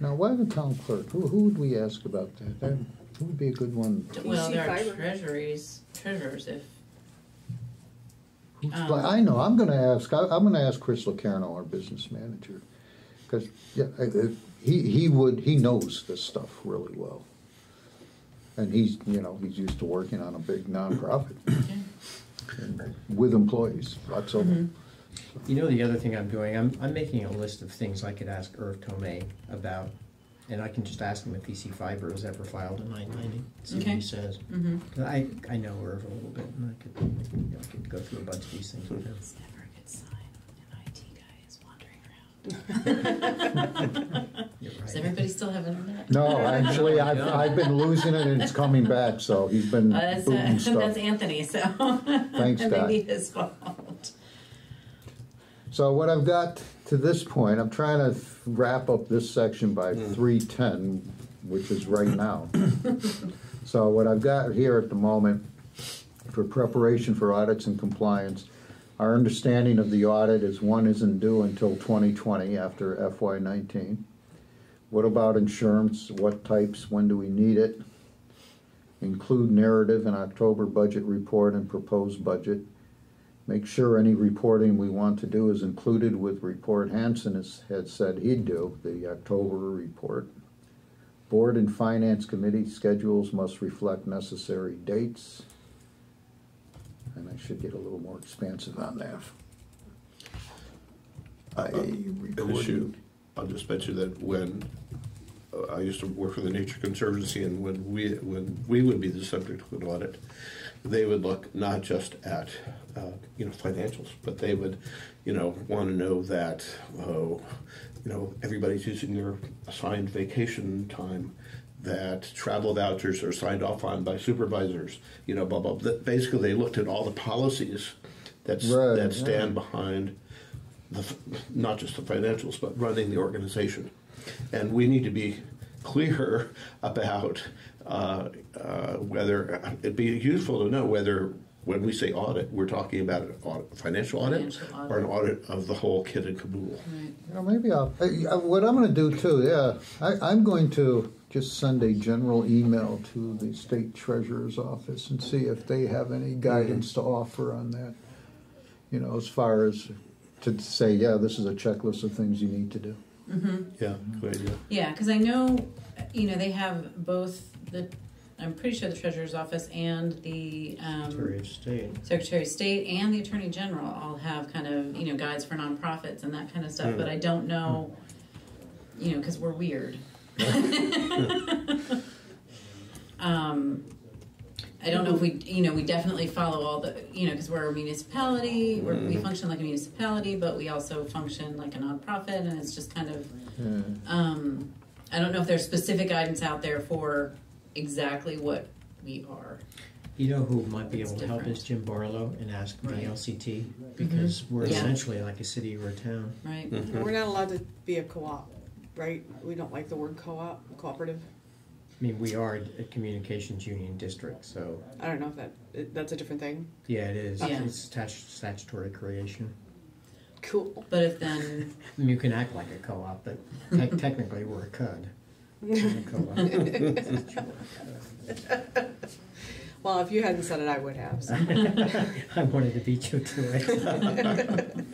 now, why the town clerk? Who, who would we ask about that? That, who would be a good one? Well, PC there are fiber. treasuries treasurers if Who's- Um, I know, I'm gonna ask, I, I'm gonna ask Chris Locarno, our business manager. Because yeah, I- I- he he would he knows this stuff really well, and he's you know he's used to working on a big nonprofit and with employees, lots of them. You know, the other thing I'm doing, I'm, I'm making a list of things I could ask Irv Thomae about, and I can just ask him if EC Fiber has ever filed a nine ninety, see what Okay. he says. Mm-hmm. 'Cause I, I know Irv a little bit, and I could, you know, I could go through a bunch of these things with him. It's never a good sign. Does everybody still have internet? No, actually, I've, I've been losing it and it's coming back. So he's been Uh, that's, booting uh, stuff. that's Anthony, so Thanks, it may Dot. be his fault. So what I've got to this point, I'm trying to wrap up this section by three ten, which is right now. so what I've got here at the moment for preparation for audits and compliance, our understanding of the audit is one isn't due until 2020 after FY19. What about insurance? What types? When do we need it? Include narrative in October budget report and proposed budget. Make sure any reporting we want to do is included with report Hansen has, had said he'd do, the October report. Board and Finance Committee schedules must reflect necessary dates. And I should get a little more expansive on that. I An recorded. issue, I'll just mention that when uh, I used to work for the Nature Conservancy, and when we when we would be the subject of an audit, they would look not just at uh, you know financials, but they would you know want to know that oh, you know everybody's using their assigned vacation time. That travel vouchers are signed off on by supervisors, you know, blah blah. blah. Basically, they looked at all the policies that's, Right, that stand behind the, not just the financials, but running the organization. And we need to be clear about uh, uh, whether it'd be useful to know whether, when we say audit, we're talking about an audit, financial audit, Financial audit. or an audit of the whole kit and caboodle. Right. You know, maybe I'll, uh, what I'm gonna do too, yeah, I, I'm going to just send a general email to the state treasurer's office and see if they have any guidance to offer on that. You know, as far as to say, yeah, this is a checklist of things you need to do. Yeah, good idea. Yeah, because I know, you know, they have both the, I'm pretty sure the treasurer's office and the um, Secretary of State. Secretary of State and the Attorney General all have kind of, you know, guides for nonprofits and that kind of stuff, but I don't know, you know, because we're weird. um, I don't know if we, you know, we definitely follow all the, you know, because we're a municipality, we're, we function like a municipality, but we also function like a nonprofit, and it's just kind of, um, I don't know if there's specific guidance out there for exactly what we are. You know who might be It's able to help different. is Jim Barlow and ask Right. LCT mm-hmm. because we're Yeah. essentially like a city or a town. Right. Mm-hmm. We're not allowed to be a co-op, right? We don't like the word co-op, cooperative. I mean, we are a communications union district, so I don't know if that that's a different thing. yeah, it is. Yeah. It's stat- statutory creation. Cool. But if then, I mean, you can act like a co-op, but te- technically we're a CUD. We're a co-op. Well, if you hadn't said it, I would have. So. I wanted to beat you to it.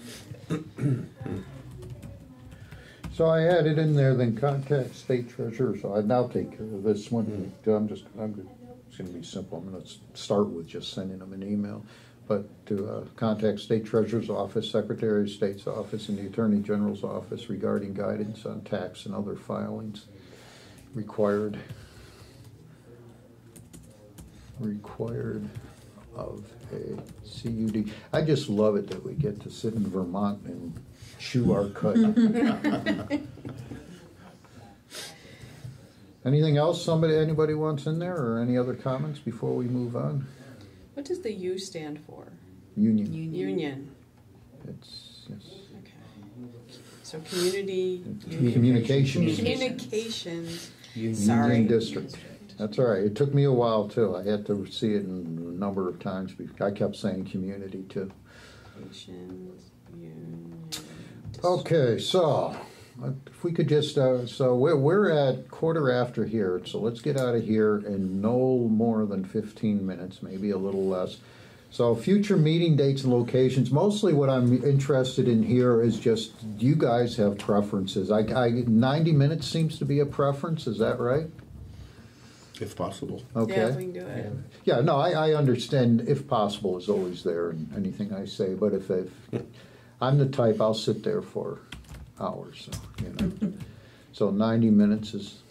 So I added in there, then contact state treasurer, so I now take care of this one. I'm just, I'm, good. it's gonna be simple, I'm gonna s- start with just sending them an email. But to, uh, contact state treasurer's office, secretary of state's office, and the attorney general's office regarding guidance on tax and other filings required. Required of a CUD. I just love it that we get to sit in Vermont and chew our cud. Anything else somebody, anybody wants in there, or any other comments before we move on? What does the U stand for? Union. union. Union. It's, yes. Okay. So community. Communications. Communications. Union. Sorry. Union District. That's all right. It took me a while too. I had to see it in a number of times. because I kept saying community too. Communications Union. District. Okay, so if we could just, uh, so we're, we're at quarter after here, so let's get out of here in no more than 15 minutes, maybe a little less. So future meeting dates and locations, mostly what I'm interested in here is just, do you guys have preferences? I, I, ninety minutes seems to be a preference, is that right? If possible. Okay. Yeah, if we can do it. Yeah, no, I, I understand if possible is always there in anything I say, but if, if, I'm the type, I'll sit there for hours, so, you know. So ninety minutes is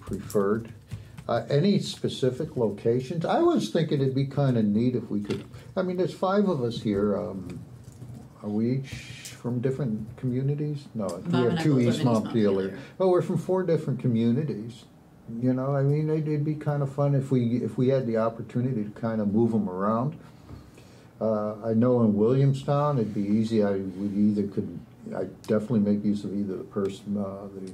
preferred. Uh, any specific locations? I was thinking it'd be kinda neat if we could, I mean, there's five of us here, um, are we each from different communities? No, we have two East in East Montpelier. Montpelier. Well, we're from four different communities. You know, I mean, it'd, it'd be kind of fun if we if we had the opportunity to kind of move them around. Uh, I know in Williamstown it'd be easy. I would either could I definitely make use of either the person uh, the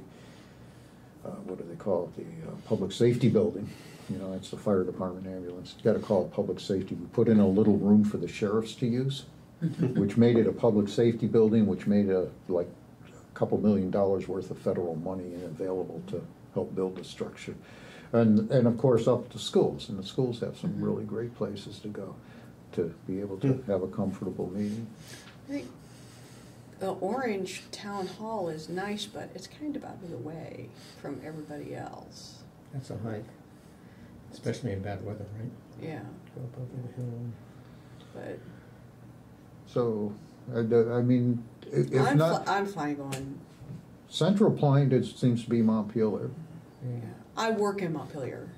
uh, what do they call it the uh, public safety building. You know, it's the fire department ambulance. Got to call it public safety. We put in a little room for the sheriffs to use, which made it a public safety building, which made a like a couple million dollars worth of federal money available to help build the structure. And, and of course, up to schools, and the schools have some really great places to go to be able to have a comfortable meeting. I think the Orange Town Hall is nice, but it's kind of out of the way from everybody else. That's a hike, especially in bad weather, right? Yeah, Go up over the hill. but So, I, d- I mean, i- if I'm, not, fi- I'm fine going. Central Point, it seems to be Montpelier. Yeah. I work in Montpelier,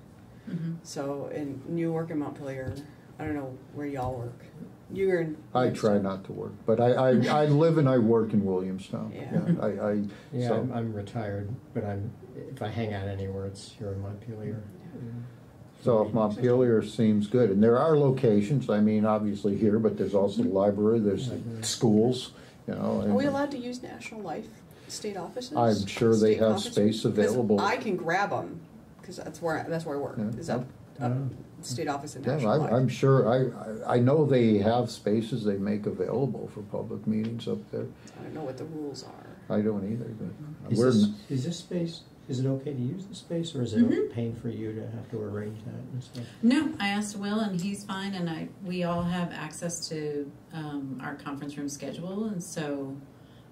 Mm-hmm. so and you work in Montpelier. I don't know where y'all work. You're in. I try not to work, but I, I, I live and I work in Williamstown. Yeah. I, I, Yeah, so- I'm, I'm retired, but I'm, if I hang out anywhere, it's here in Montpelier. So if Montpelier seems good, and there are locations, I mean, obviously here, but there's also the library, there's the mm-hmm. schools, you know. Are we allowed to use National Life state offices? I'm sure they State have offices? space 'Cause available. I can grab them because that's where I, that's where I work. Yeah. Is up, up. State office in Yeah, National I'm, I'm sure, I, I I know they have spaces they make available for public meetings up there. I don't know what the rules are. I don't either, but Is we're, this, is this space, is it okay to use the space, or is it a Mhm. pain for you to have to arrange that and stuff? No, I asked Will, and he's fine. And I we all have access to um, our conference room schedule, and so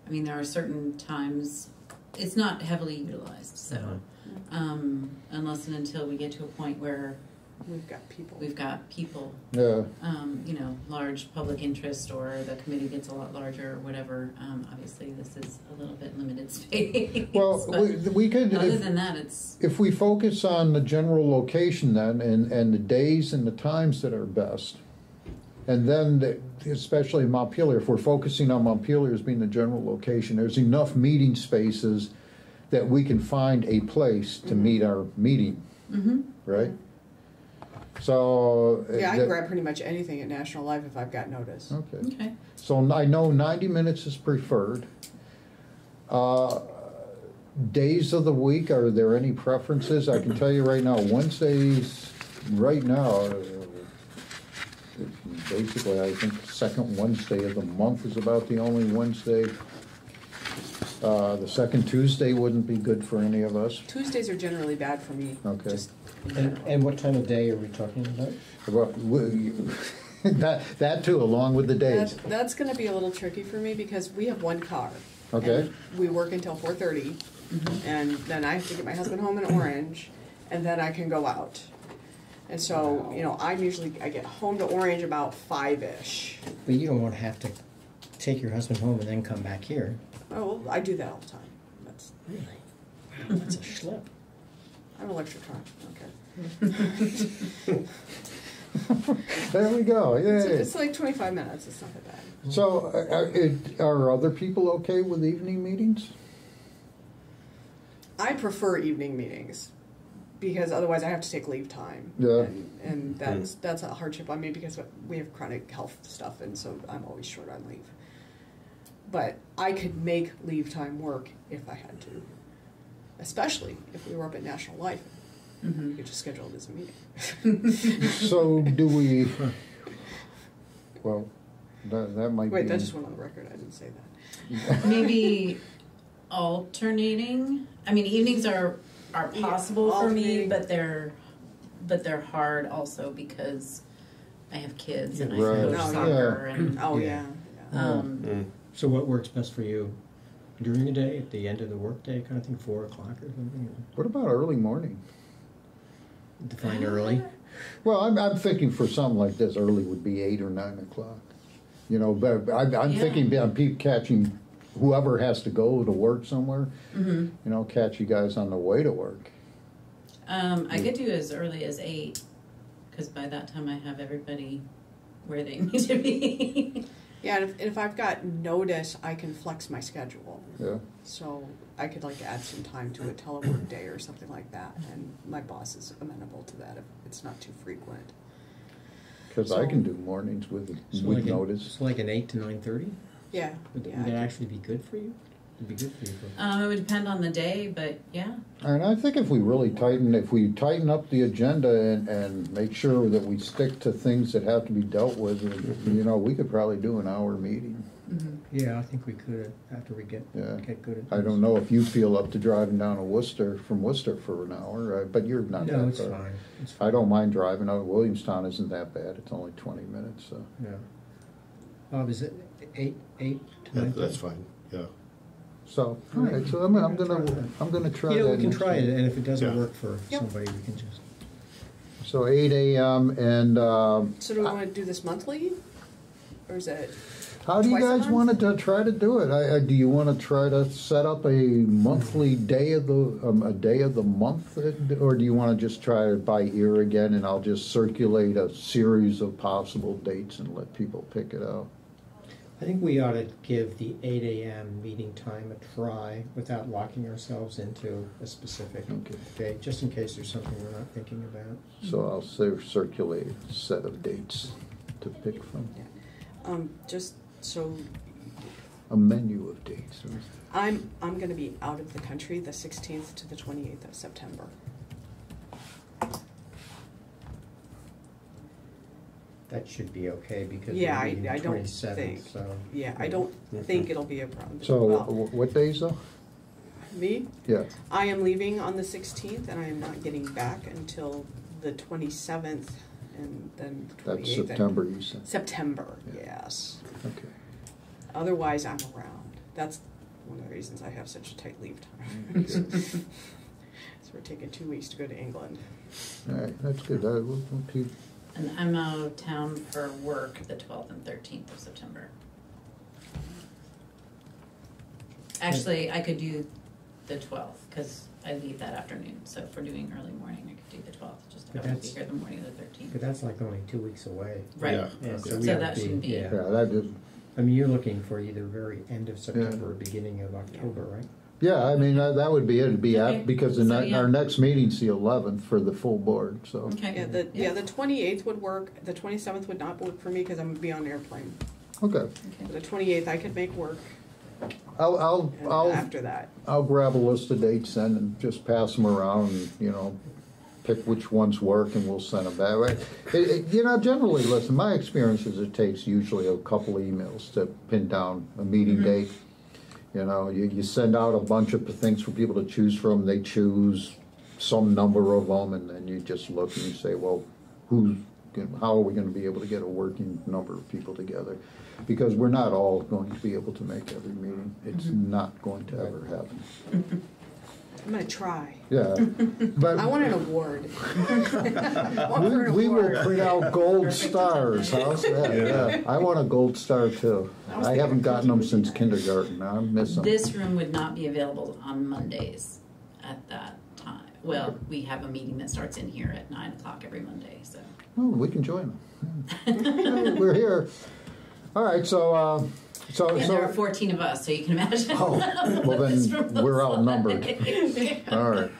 I mean there are certain times it's not heavily utilized. So Uh-huh. um, unless and until we get to a point where We've got people. we've got people, yeah, um, you know, large public interest, or the committee gets a lot larger, or whatever. Um, obviously, this is a little bit limited space. well, we, we could, other if, than that, it's if we focus on the general location then, and, and the days and the times that are best, and then, the- especially in Montpelier, if we're focusing on Montpelier as being the general location, there's enough meeting spaces that we can find a place to meet our meeting, hmm right? So. uh, yeah, I that- can grab pretty much anything at National Life if I've got notice. Okay. okay. So I know ninety minutes is preferred. Uh, Days of the week, are there any preferences? I can tell you right now, Wednesdays, right now, uh, basically, I think the second Wednesday of the month is about the only Wednesday. Uh, The second Tuesday wouldn't be good for any of us. Tuesdays are generally bad for me. Okay. Just in And, and what time of day are we talking about? Well, we- That, that too, along with the days. That, that's going to be a little tricky for me because we have one car. Okay. And we work until four mm-hmm. and then I have to get my husband home in Orange, and then I can go out. And so, you know, I'm usually I get home to Orange about five ish. But you don't want to have to take your husband home and then come back here. Oh, well, I do that all the time. That's Really? Wow, that's a schlep. I'm an electric car. Okay. There we go, It's, yay. it's like 25 minutes. It's not that bad. So, uh, uh, it- are other people okay with evening meetings? I prefer evening meetings because otherwise I have to take leave time. Yeah. And, and that's that's a hardship on me because we have chronic health stuff, and so I'm always short on leave. But I could make leave time work if I had to, especially if we were up at National Life. Mm-hmm. We could just schedule it as a meeting. So do we, well, that, that might be. Wait, that just went on the record. I didn't say that. maybe alternating. I mean, evenings are are Yeah, possible for me, but they're but they're hard also because I have kids and I Right. coach Oh, yeah. soccer and Oh, Yeah. yeah. um, Mm. So what works best for you? During the day, at the end of the workday, kind of thing, four o'clock or something? What about early morning? Define early. Well, I'm, I'm thinking for something like this, early would be eight or nine o'clock. You know, but I'm, I'm Yeah. thinking I'm pe- catching whoever has to go to work somewhere. mhm. You know, catch you guys on the way to work. Um, I could do as early as eight, because by that time I have everybody where they need to be. Yeah, and if, if I've got notice, I can flex my schedule. Yeah. So I could like add some time to a telework day or something like that, and my boss is amenable to that if it's not too frequent. Because I can do mornings with So with like an- notice. So like an eight to nine thirty? Yeah, Would, yeah. would I that could- actually be good for you? It'd be good for you. but- um, it would depend on the day, but yeah. And I think if we really tighten, if we tighten up the agenda and, and make sure that we stick to things that have to be dealt with, you know, we could probably do an hour meeting. Mhm. Yeah, I think we could after we get Yeah. get good at. I don't know if you feel up to driving down to Worcester from Worcester for an hour, uh, but you're not No, that it's far. fine. It's I don't mind driving out. Williamstown isn't that bad. It's only twenty minutes. So. Yeah. Bob, is it eight eight to nine? That, that's fine. Yeah. So, all right. So I'm, I'm gonna I'm gonna try Yeah, that. we can next try it, time. and if it doesn't Yeah. work for Yep. somebody, we can just. So eight a.m. and um, So do we want to do this monthly, or is it? How do you guys want to try to do it? I, I, do you want to try to set up a monthly day of the um, a day of the month, or do you want to just try it by ear again? And I'll just circulate a series of possible dates and let people pick it out. I think we ought to give the eight AM meeting time a try without locking ourselves into a specific Okay. date, just in case there's something we're not thinking about. So I'll cir- circulate a set of dates to pick from. Um, just so A menu of dates. I'm I'm going to be out of the country the 16th to the 28th of September. That should be okay because Yeah, we're I- I the don't twenty-seventh, think. so. Yeah, I don't think it'll be a problem. So Well, what days though? me, Yeah. I am leaving on the 16th, and I am not getting back until the 27th, and then the 28th. That's September, you said. September, Yeah. yes. Okay. Otherwise, I'm around. That's one of the reasons I have such a tight leave time. Okay. Mm-hmm. So we're taking two weeks to go to England. All right, that's good. I, we'll, we'll keep, And I'm out of town for work the 12th and 13th of September. Actually, I could do the 12th because I leave that afternoon. So if we're doing early morning, I could do the 12th. Just But I won't be here the morning of the 13th. But that's like only two weeks away. Right. Yeah. Yeah, Okay. so we So that to shouldn't be- yeah, Yeah, that is, I mean, you're looking for either very end of September or beginning of October, right? yeah, I mean, that, that would be it. It'd be, Okay. at because the So, ne- yeah. our next meeting's the eleventh for the full board, so. Okay. Yeah, the, yeah, the 28th would work. The 27th would not work for me because I'm gonna be on an airplane. Okay. Okay. But the 28th, I could make work, I'll, I'll, and I'll, after that, I'll grab a list of dates then and just pass them around and, you know, pick which ones work and we'll send them back. It, it, you know, generally, listen, my experience is it takes usually a couple emails to pin down a meeting Mhm. date. You know, you, you send out a bunch of things for people to choose from, they choose some number of them, and then you just look and you say, well, who's, how are we gonna be able to get a working number of people together? Because we're not all going to be able to make every meeting. It's not going to ever happen. I'm gonna try. Yeah, but I want an award. Want we, an we will award. print out gold stars. How's that? Yeah. I want a gold star too. I I haven't gotten them since kindergarten. I'm missing. This room would not be available on Mondays at that time. Well, we have a meeting that starts in here at 9 o'clock every Monday. So Oh, we can join them. Yeah, We're here. All right, so uh, so and there are 14 of us, so you can imagine. Oh, well then we're outnumbered. All right.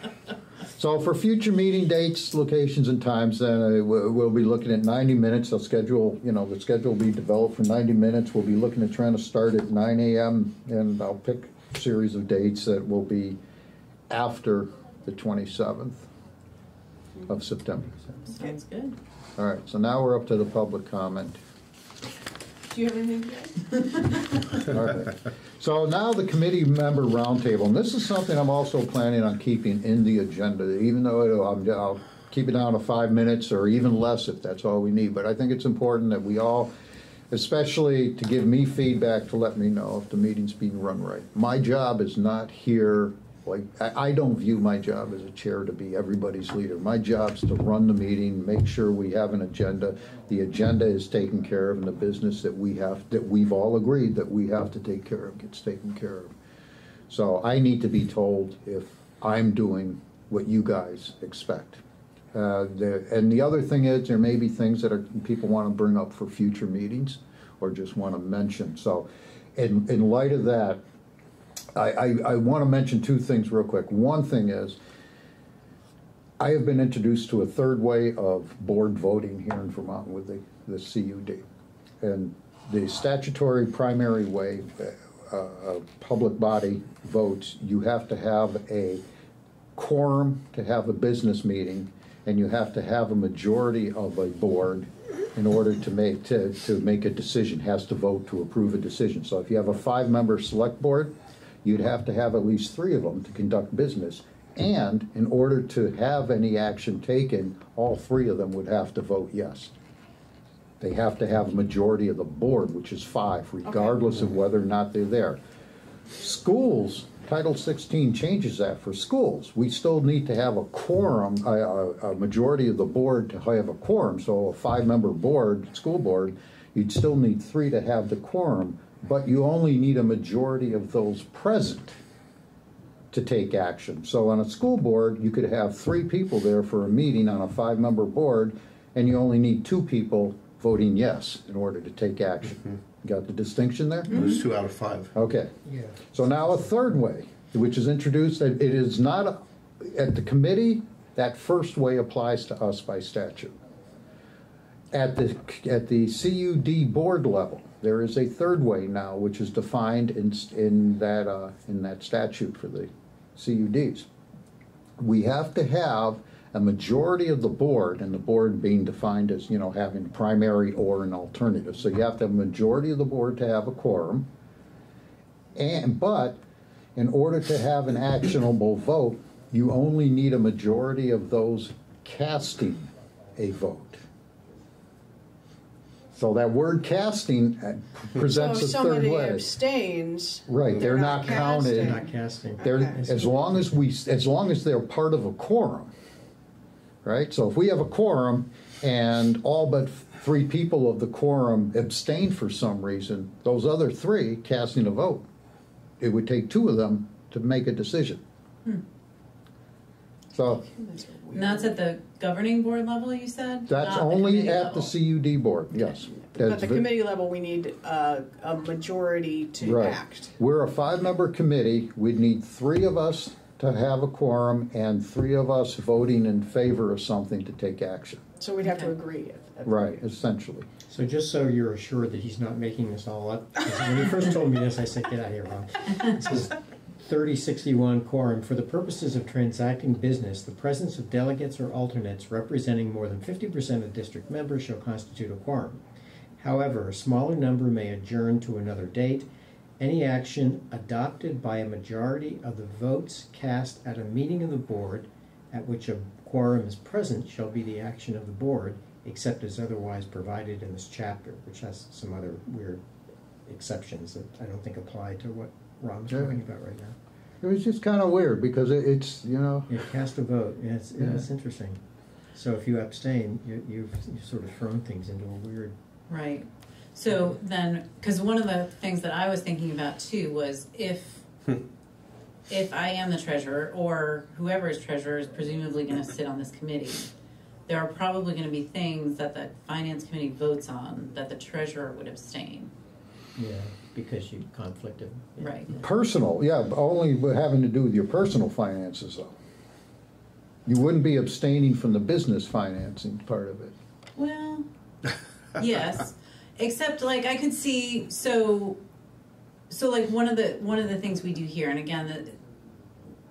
So for future meeting dates, locations, and times, then uh, we- we'll be looking at 90 minutes. The schedule, you know, the schedule will be developed for 90 minutes. We'll be looking at trying to start at 9 a.m. and I'll pick a series of dates that will be after the 27th of September. Sounds good. All right. So now we're up to the public comment. Do you have anything to add? So now the committee member roundtable, and this is something I'm also planning on keeping in the agenda, even though I'm, I'll keep it down to five minutes or even less if that's all we need. But I think it's important that we all, especially to give me feedback to let me know if the meeting's being run right. My job is not here, like, I, don't view my job as a chair to be everybody's leader. My job's to run the meeting, make sure we have an agenda. The agenda is taken care of and the business that we have, that we've all agreed that we have to take care of gets taken care of. So I need to be told if I'm doing what you guys expect. Uh, the, and the other thing is, there may be things that are, people want to bring up for future meetings or just want to mention. So, in, in light of that, I, I, I want to mention two things real quick. One thing is, I have been introduced to a third way of board voting here in Vermont with the, the CUD. And the statutory primary way, uh, a public body votes, you have to have a quorum to have a business meeting, and you have to have a majority of a board in order to make, to, to make a decision, has to vote to approve a decision. So if you have a five-member select board, you'd have to have at least three of them to conduct business. And in order to have any action taken, all three of them would have to vote yes. They have to have a majority of the board, which is five, regardless of whether or not they're there. Schools, Title 16 changes that for schools. We still need to have a quorum, a, a, a majority of the board to have a quorum. So a five-member board, school board, you'd still need three to have the quorum, but you only need a majority of those present to take action. So on a school board, you could have three people there for a meeting on a five-member board, and you only need two people voting yes in order to take action. Mm-hmm. Got the distinction there? It was two out of five. Okay. Yeah. So now a third way, which is introduced, that it is not, at the committee, that first way applies to us by statute. At the, at the CUD board level, there is a third way now, which is defined in, in that, uh, in that statute for the CUDs. We have to have a majority of the board, and the board being defined as, you know, having primary or an alternative. So you have to have a majority of the board to have a quorum. And, but in order to have an actionable vote, you only need a majority of those casting a vote. So that word casting uh, presents so a if third somebody way. abstains, Right, they're not counted. They're not casting. They're, Okay. as long as we, as long as they're part of a quorum, right? So if we have a quorum and all but three people of the quorum abstain for some reason, those other three casting a vote, it would take two of them to make a decision. So that's at the governing board level, you said? That's Not only at the. CUD board, yes. At the committee level, we need uh, a majority to Right. act. We're a five-member committee. We'd need three of us to have a quorum and three of us voting in favor of something to take action. So we'd have to agree. at- at- Right, essentially. So just so you're assured that he's not making this all up, when he first told me this, I said, "Get out of here, Ron." 3061 quorum for the purposes of transacting business, the presence of delegates or alternates representing more than 50% of district members shall constitute a quorum. However, a smaller number may adjourn to another date. Any action adopted by a majority of the votes cast at a meeting of the board at which a quorum is present shall be the action of the board, except as otherwise provided in this chapter, which has some other weird exceptions that I don't think apply to what Ron's Yeah. talking about right now. It was just kind of weird because it- it's, you know, Yeah, cast a vote, yeah, it's, yeah, it's interesting. So if you abstain, you, you've, you've sort of thrown things into a weird, Right. So then, because one of the things that I was thinking about too was if hmm. if I am the treasurer or whoever is treasurer is presumably going to sit on this committee, there are probably going to be things that the finance committee votes on that the treasurer would abstain. yeah, because you conflicted. yeah. Right. personal, yeah, but only having to do with your personal finances though. You wouldn't be abstaining from the business financing part of it. Well, yes, except like I could see so so like one of the one of the things we do here, and again that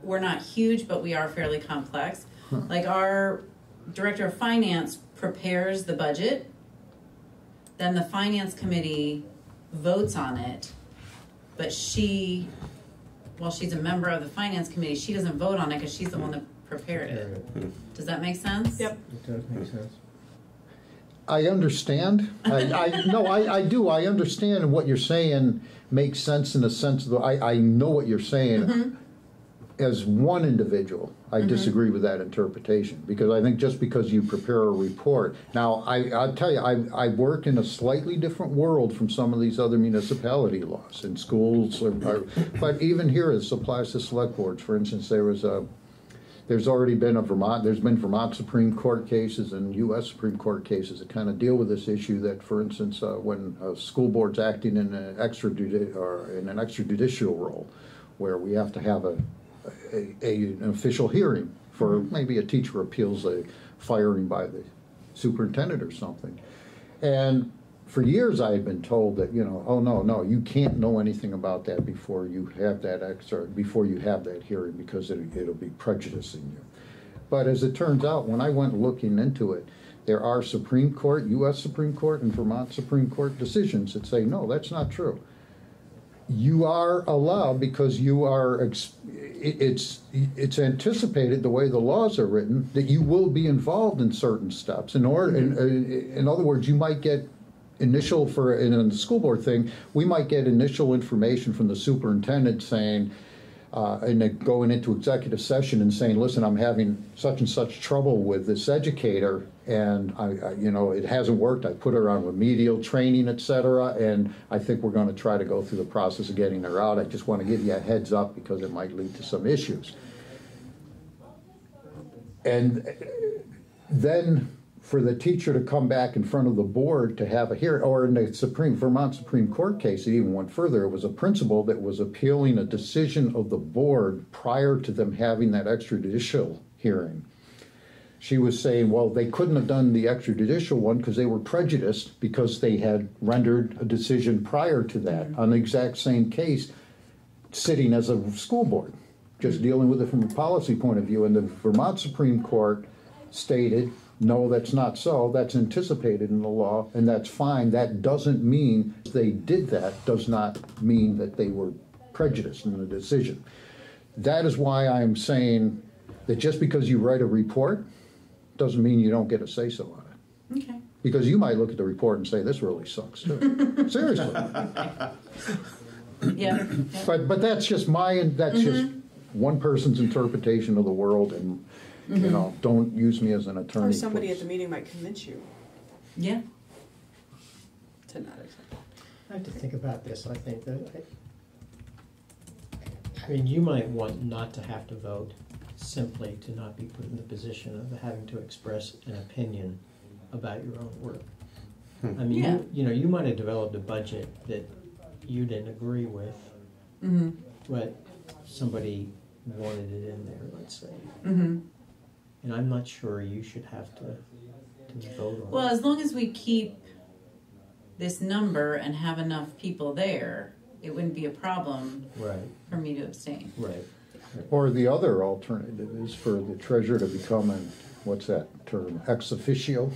we're not huge, but we are fairly complex. Like our director of finance prepares the budget, then the finance committee votes on it, but she, while she's a member of the finance committee, she doesn't vote on it because she's the one that prepared it. It hmm. Does that make sense? Yep. It does make sense. I understand. I, I no, I, I do. I understand what you're saying makes sense in the sense that I, I know what you're saying. Mm-hmm. As one individual, I disagree with that interpretation because I think just because you prepare a report. Now, I, I'll tell you, I, I work in a slightly different world from some of these other municipality laws and schools, or, or, but even here, this applies to select boards. For instance, there was a there's already been a Vermont, there's been Vermont Supreme Court cases and U.S. Supreme Court cases that kind of deal with this issue. That, for instance, uh, when a school board's acting in an extrajudi- or in an extrajudicial role, where we have to have a, a, a an official hearing for mm-hmm. maybe a teacher appeals a firing by the superintendent or something, and for years I had been told that you know, oh no, no, you can't know anything about that before you have that extra, before you have that hearing because it, it'll be prejudicing you. But as it turns out, when I went looking into it, there are Supreme Court, U.S. Supreme Court, and Vermont Supreme Court decisions that say no, that's not true. You are allowed because you are. Ex- it's it's anticipated the way the laws are written that you will be involved in certain steps. In order, in, uh, in other words, you might get initial for in the school board thing, we might get initial information from the superintendent saying, uh, and going into executive session and saying, listen, I'm having such and such trouble with this educator, and I, I you know, it hasn't worked. I put her on remedial training, et cetera, and I think we're going to try to go through the process of getting her out. I just want to give you a heads up because it might lead to some issues. And then for the teacher to come back in front of the board to have a hearing, or in the Supreme Vermont Supreme Court case, it even went further. It was a principal that was appealing a decision of the board prior to them having that extrajudicial hearing. She was saying, well, they couldn't have done the extrajudicial one because they were prejudiced because they had rendered a decision prior to that mm-hmm. on the exact same case, sitting as a school board, just mm-hmm. dealing with it from a policy point of view. And the Vermont Supreme Court stated, no, that's not so. That's anticipated in the law, and that's fine. That doesn't mean they did that, does not mean that they were prejudiced in the decision. That is why I'm saying that just because you write a report doesn't mean you don't get a say so on it. Okay. Because you might look at the report and say, this really sucks too. Seriously. Yeah. But, but that's just my, that's just mm-hmm. one person's interpretation of the world and, you know, don't use me as an attorney. Or somebody please. at the meeting might convince you Yeah. to not accept. I have to think about this, I think that, I, I mean, you might want not to have to vote simply to not be put in the position of having to express an opinion about your own work. I mean, Yeah. you, you know, you might have developed a budget that you didn't agree with, Mm-hmm. but somebody wanted it in there, let's say. Mm-hmm. And I'm not sure you should have to, to vote on Well, as long as we keep this number and have enough people there, it wouldn't be a problem Right, for me to abstain. right. Or the other alternative is for the treasurer to become an, what's that term, ex officio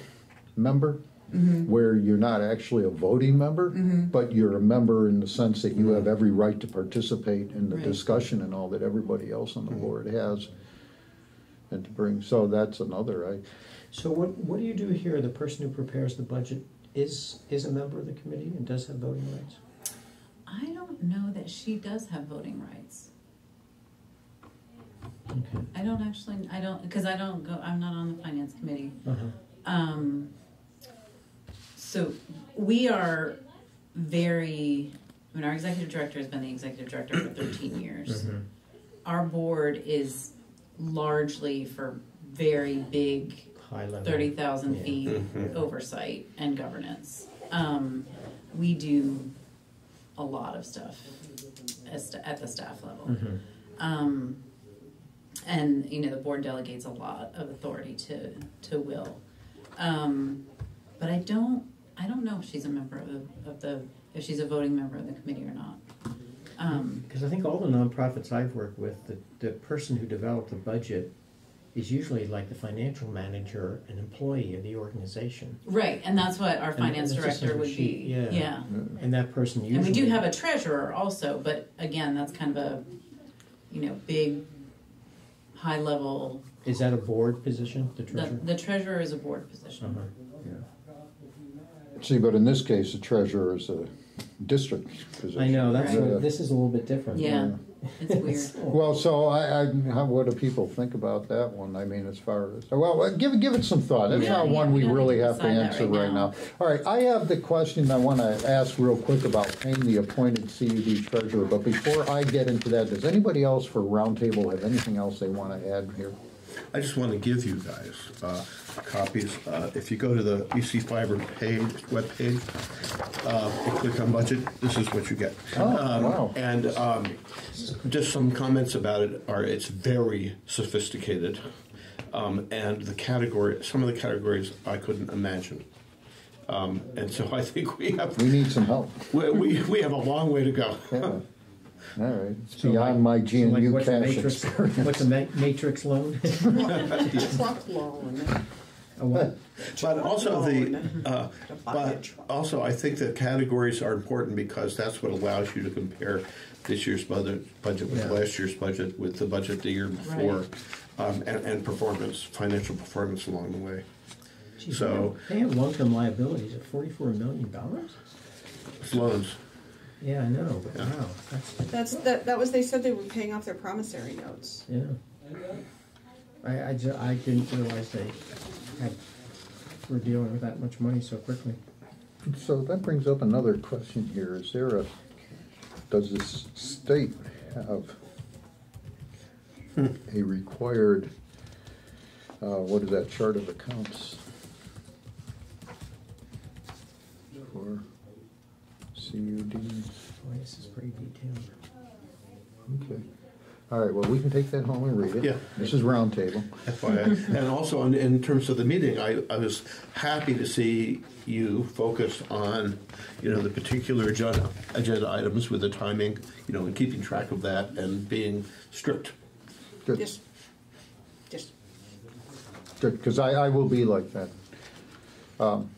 member, mm-hmm. where you're not actually a voting member, mm-hmm. but you're a member in the sense that you mm-hmm. have every right to participate in the Right. discussion and all that everybody else on the board has. And to bring, so that's another, I, So what, what do you do here? The person who prepares the budget is, is a member of the committee and does have voting rights? I don't know that she does have voting rights. Okay. I don't actually, I don't, because I don't go, I'm not on the finance committee. Uh-huh. Um, so we are very, I mean, our executive director has been the executive director for 13 years. Mhm. Our board is largely for very big, High level. 30,000 Yeah. feet oversight and governance. Um, we do a lot of stuff at the staff level. Mhm. Um, and you know the board delegates a lot of authority to to Will, um, but I don't I don't know if she's a member of the, of the if she's a voting member of the committee or not. Um, Because I think all the nonprofits I've worked with, the, the person who developed the budget is usually like the financial manager, an employee of the organization. right, and that's what our finance that's just director would she- be. yeah. yeah. And that person usually. And we do have a treasurer also, but again, that's kind of a, you know, big, high level Is that a board position, the The, treasurer? the treasurer is a board position. Uh-huh, yeah. See, but in this case, the treasurer is a district position. I know, that's, Yeah. what- this is a little bit different. Yeah, it's weird. Well, so I, I, how, what do people think about that one? I mean, as far as, well, give, give it some thought. It's Yeah, not yeah, one we we really have to answer right right now. now. All right, I have the question I want to ask real quick about paying the appointed CUD treasurer, but before I get into that, does anybody else for roundtable have anything else they want to add here? I just want to give you guys uh, copies. Uh, If you go to the EC Fiber page, webpage, uh, and click on budget, this is what you get. Oh, Um, wow. And um, just some comments about it are, it's very sophisticated. Um, And the category, some of the categories I couldn't imagine. Um, And so I think we have, We need some help. we, we we have a long way to go. Yeah. All right, it's So beyond my So like, GNU what's a cash matrix, experience. what's a ma- matrix loan? Truck loan. A what? But also the, uh, To buy a but also I think the categories are important because that's what allows you to compare this year's budget, budget with Yeah. last year's budget, with the budget the year before, Right. um, and, and performance, financial performance along the way. Geez, So- They have long-term liabilities of forty-four million dollars? It's loans. Yeah, I know, but Yeah. wow, that's, That's, that, that was, they said they were paying off their promissory notes. yeah. I, I ju- I didn't realize they had, were dealing with that much money so quickly. So that brings up another question here. Is there a, does the s- state have a required, uh, what is that, chart of accounts? For CUD? Boy, this is pretty detailed. Okay. All right, well, we can take that home and read it. Yeah. This is roundtable. FYI. And also, in, in terms of the meeting, I, I was happy to see you focus on, you know, the particular agenda, agenda items with the timing, you know, and keeping track of that and being strict. Good, Yes. just, good, because I, I will be like that. Um,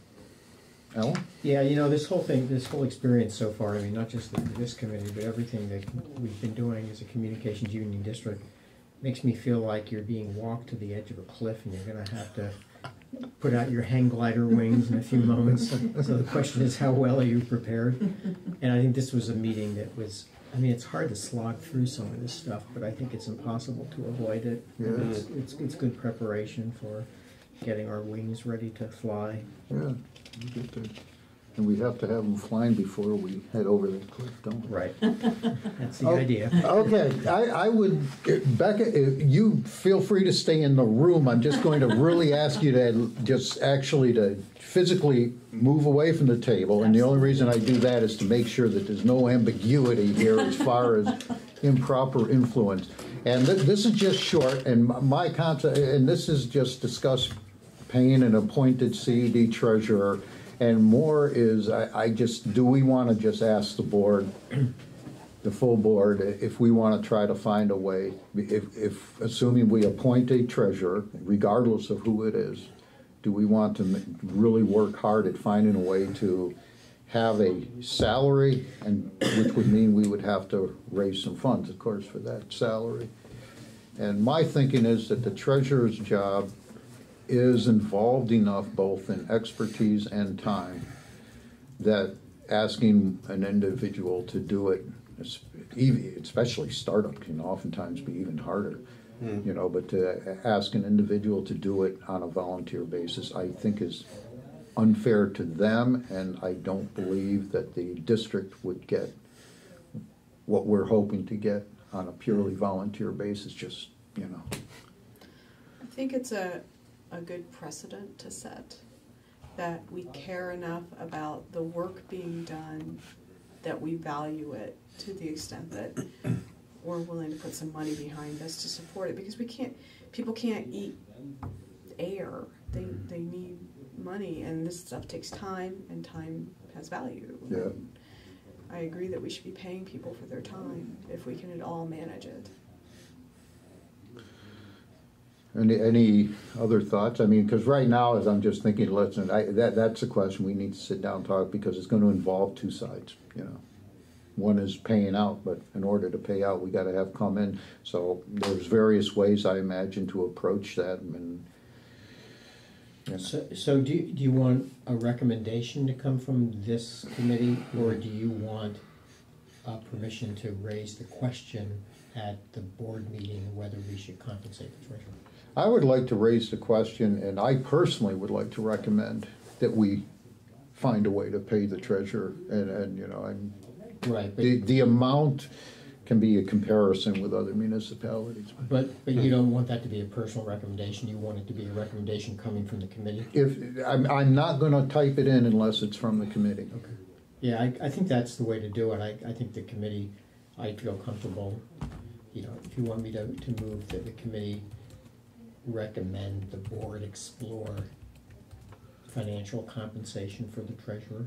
Ellen? Yeah, you know, this whole thing, this whole experience so far, I mean, not just the- this committee, but everything that we've been doing as a communications union district, makes me feel like you're being walked to the edge of a cliff and you're gonna have to put out your hang glider wings in a few moments. So the question is, how well are you prepared? And I think this was a meeting that was, I mean, it's hard to slog through some of this stuff, but I think it's impossible to avoid it. Yeah. It's, it's, it's good preparation for getting our wings ready to fly. Yeah, we get there. And we have to have them flying before we head over the cliff, don't we? Right. That's the Oh, idea. Okay, I, I would, Becca, if you feel free to stay in the room. I'm just going to really ask you to just actually to physically move away from the table. And the only reason I do that is to make sure that there's no ambiguity here as far as improper influence. And th- this is just short, and my- my concept, and this is just discuss paying an appointed CUD treasurer. And more is, I, I just, do we want to just ask the board the full board, if we want to try to find a way, if, if, assuming we appoint a treasurer, regardless of who it is, do we want to really work hard at finding a way to have a salary, and, which would mean we would have to raise some funds, of course, for that salary. And my thinking is that the treasurer's job is involved enough both in expertise and time that asking an individual to do it, especially startup, can oftentimes be even harder. Hmm. You know, but to ask an individual to do it on a volunteer basis, I think is unfair to them, and I don't believe that the district would get what we're hoping to get on a purely hmm. volunteer basis, just, you know. I think it's a, a good precedent to set, that we care enough about the work being done, that we value it to the extent that we're willing to put some money behind this to support it, because we can't, people can't eat air, they, they need money, and this stuff takes time, and time has value. Yeah. And I agree that we should be paying people for their time, if we can at all manage it. Any, any other thoughts? I mean, because right now, as I'm just thinking, listen, I, that, that's a question we need to sit down and talk, because it's gonna involve two sides, you know? one is paying out, but in order to pay out, we gotta have come in. So there's various ways, I imagine, to approach that, and, you know. So, so do, you- do you want a recommendation to come from this committee, or do you want uh, permission to raise the question at the board meeting whether we should compensate the treasurer? I would like to raise the question, and I personally would like to recommend that we find a way to pay the treasurer, and, and, you know, I'm, Right, but, the, the amount can be a comparison with other municipalities. but, but you don't want that to be a personal recommendation, you want it to be a recommendation coming from the committee? If, I'm, I'm not gonna type it in unless it's from the committee. Okay. Yeah, I, I think that's the way to do it, I, I think the committee, I feel comfortable, you know, if you want me to, to move that the committee recommend the board explore financial compensation for the treasurer.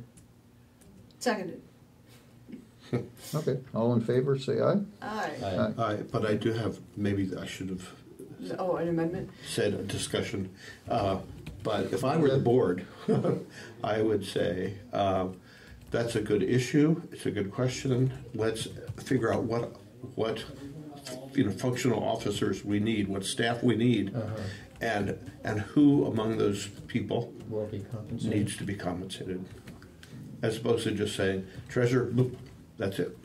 Seconded. Okay, all in favor, say aye. Aye. Aye. I, but I do have, maybe I should have Oh, an amendment? said a discussion. Uh, But if I were the board, I would say, uh, that's a good issue, it's a good question. Let's figure out what, what, you know, functional officers we need, what staff we need, Uh-huh. and, and who among those people Will be compensated. needs to be compensated. As opposed to just saying, treasurer, boop, that's it.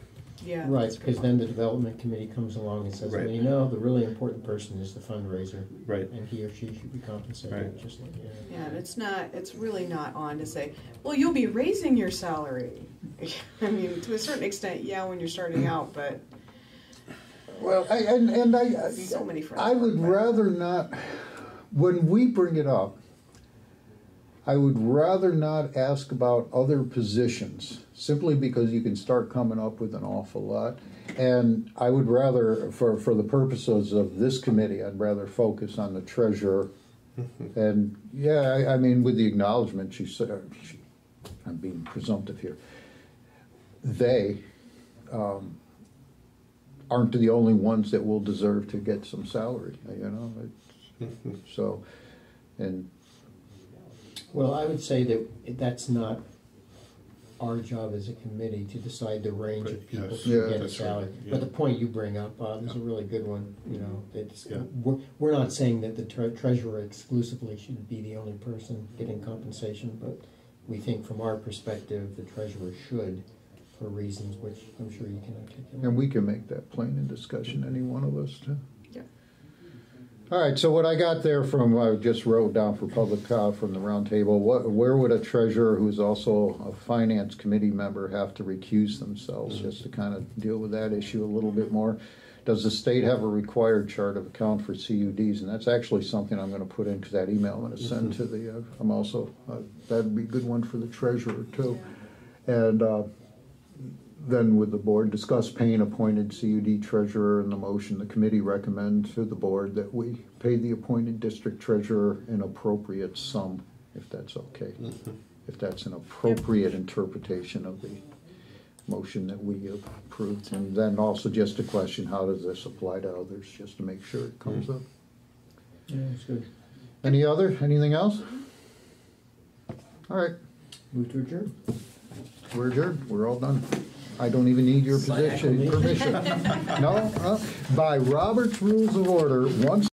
Yeah. Right, that's a good because then the development committee comes along and says, well, Right. you know, the really important person is the fundraiser. Right. And he or she should be compensated, Right. just like, yeah. Yeah, and it's not, it's really not on to say, well, you'll be raising your salary. I mean, to a certain extent, yeah, when you're starting out, but Well, I, and, and I, so many friends. I would work better. rather not, when we bring it up, I would rather not ask about other positions, simply because you can start coming up with an awful lot. And I would rather, for, for the purposes of this committee, I'd rather focus on the treasurer. And, yeah, I, I mean, with the acknowledgement, she said, uh, she, I'm being presumptive here. They, um, aren't the only ones that will deserve to get some salary, you know, it's, so, and, Well, I would say that that's not our job as a committee to decide the range Right, of people yes. who Yeah. get a That's right, salary. yeah. But the point you bring up, Bob, is a really good one, you know, it's, Yeah. we're, we're not saying that the tre- treasurer exclusively should be the only person getting compensation, but we think from our perspective, the treasurer should, for reasons which I'm sure you can articulate. and we can make that plain in discussion, any one of us too. Yeah. All right, so what I got there from, I just wrote down for public, uh, from the roundtable, what, where would a treasurer who's also a finance committee member have to recuse themselves, just to kind of deal with that issue a little bit more? Does the state have a required chart of account for CUDs? And that's actually something I'm gonna put into that email I'm gonna send to the, uh, I'm also, uh, that'd be a good one for the treasurer too. And, uh, then with the board, discuss paying appointed CUD treasurer and the motion, the committee recommend to the board that we pay the appointed district treasurer an appropriate sum, if that's okay. Mm-hmm. If that's an appropriate interpretation of the motion that we approved. And then also just a question, how does this apply to others, just to make sure it comes mm-hmm. up. Yeah, that's good. Any other, anything else? All right, Move to adjourn. we're adjourned, we're all done. I don't even need your position, permission. No, uh, by Robert's Rules of Order, once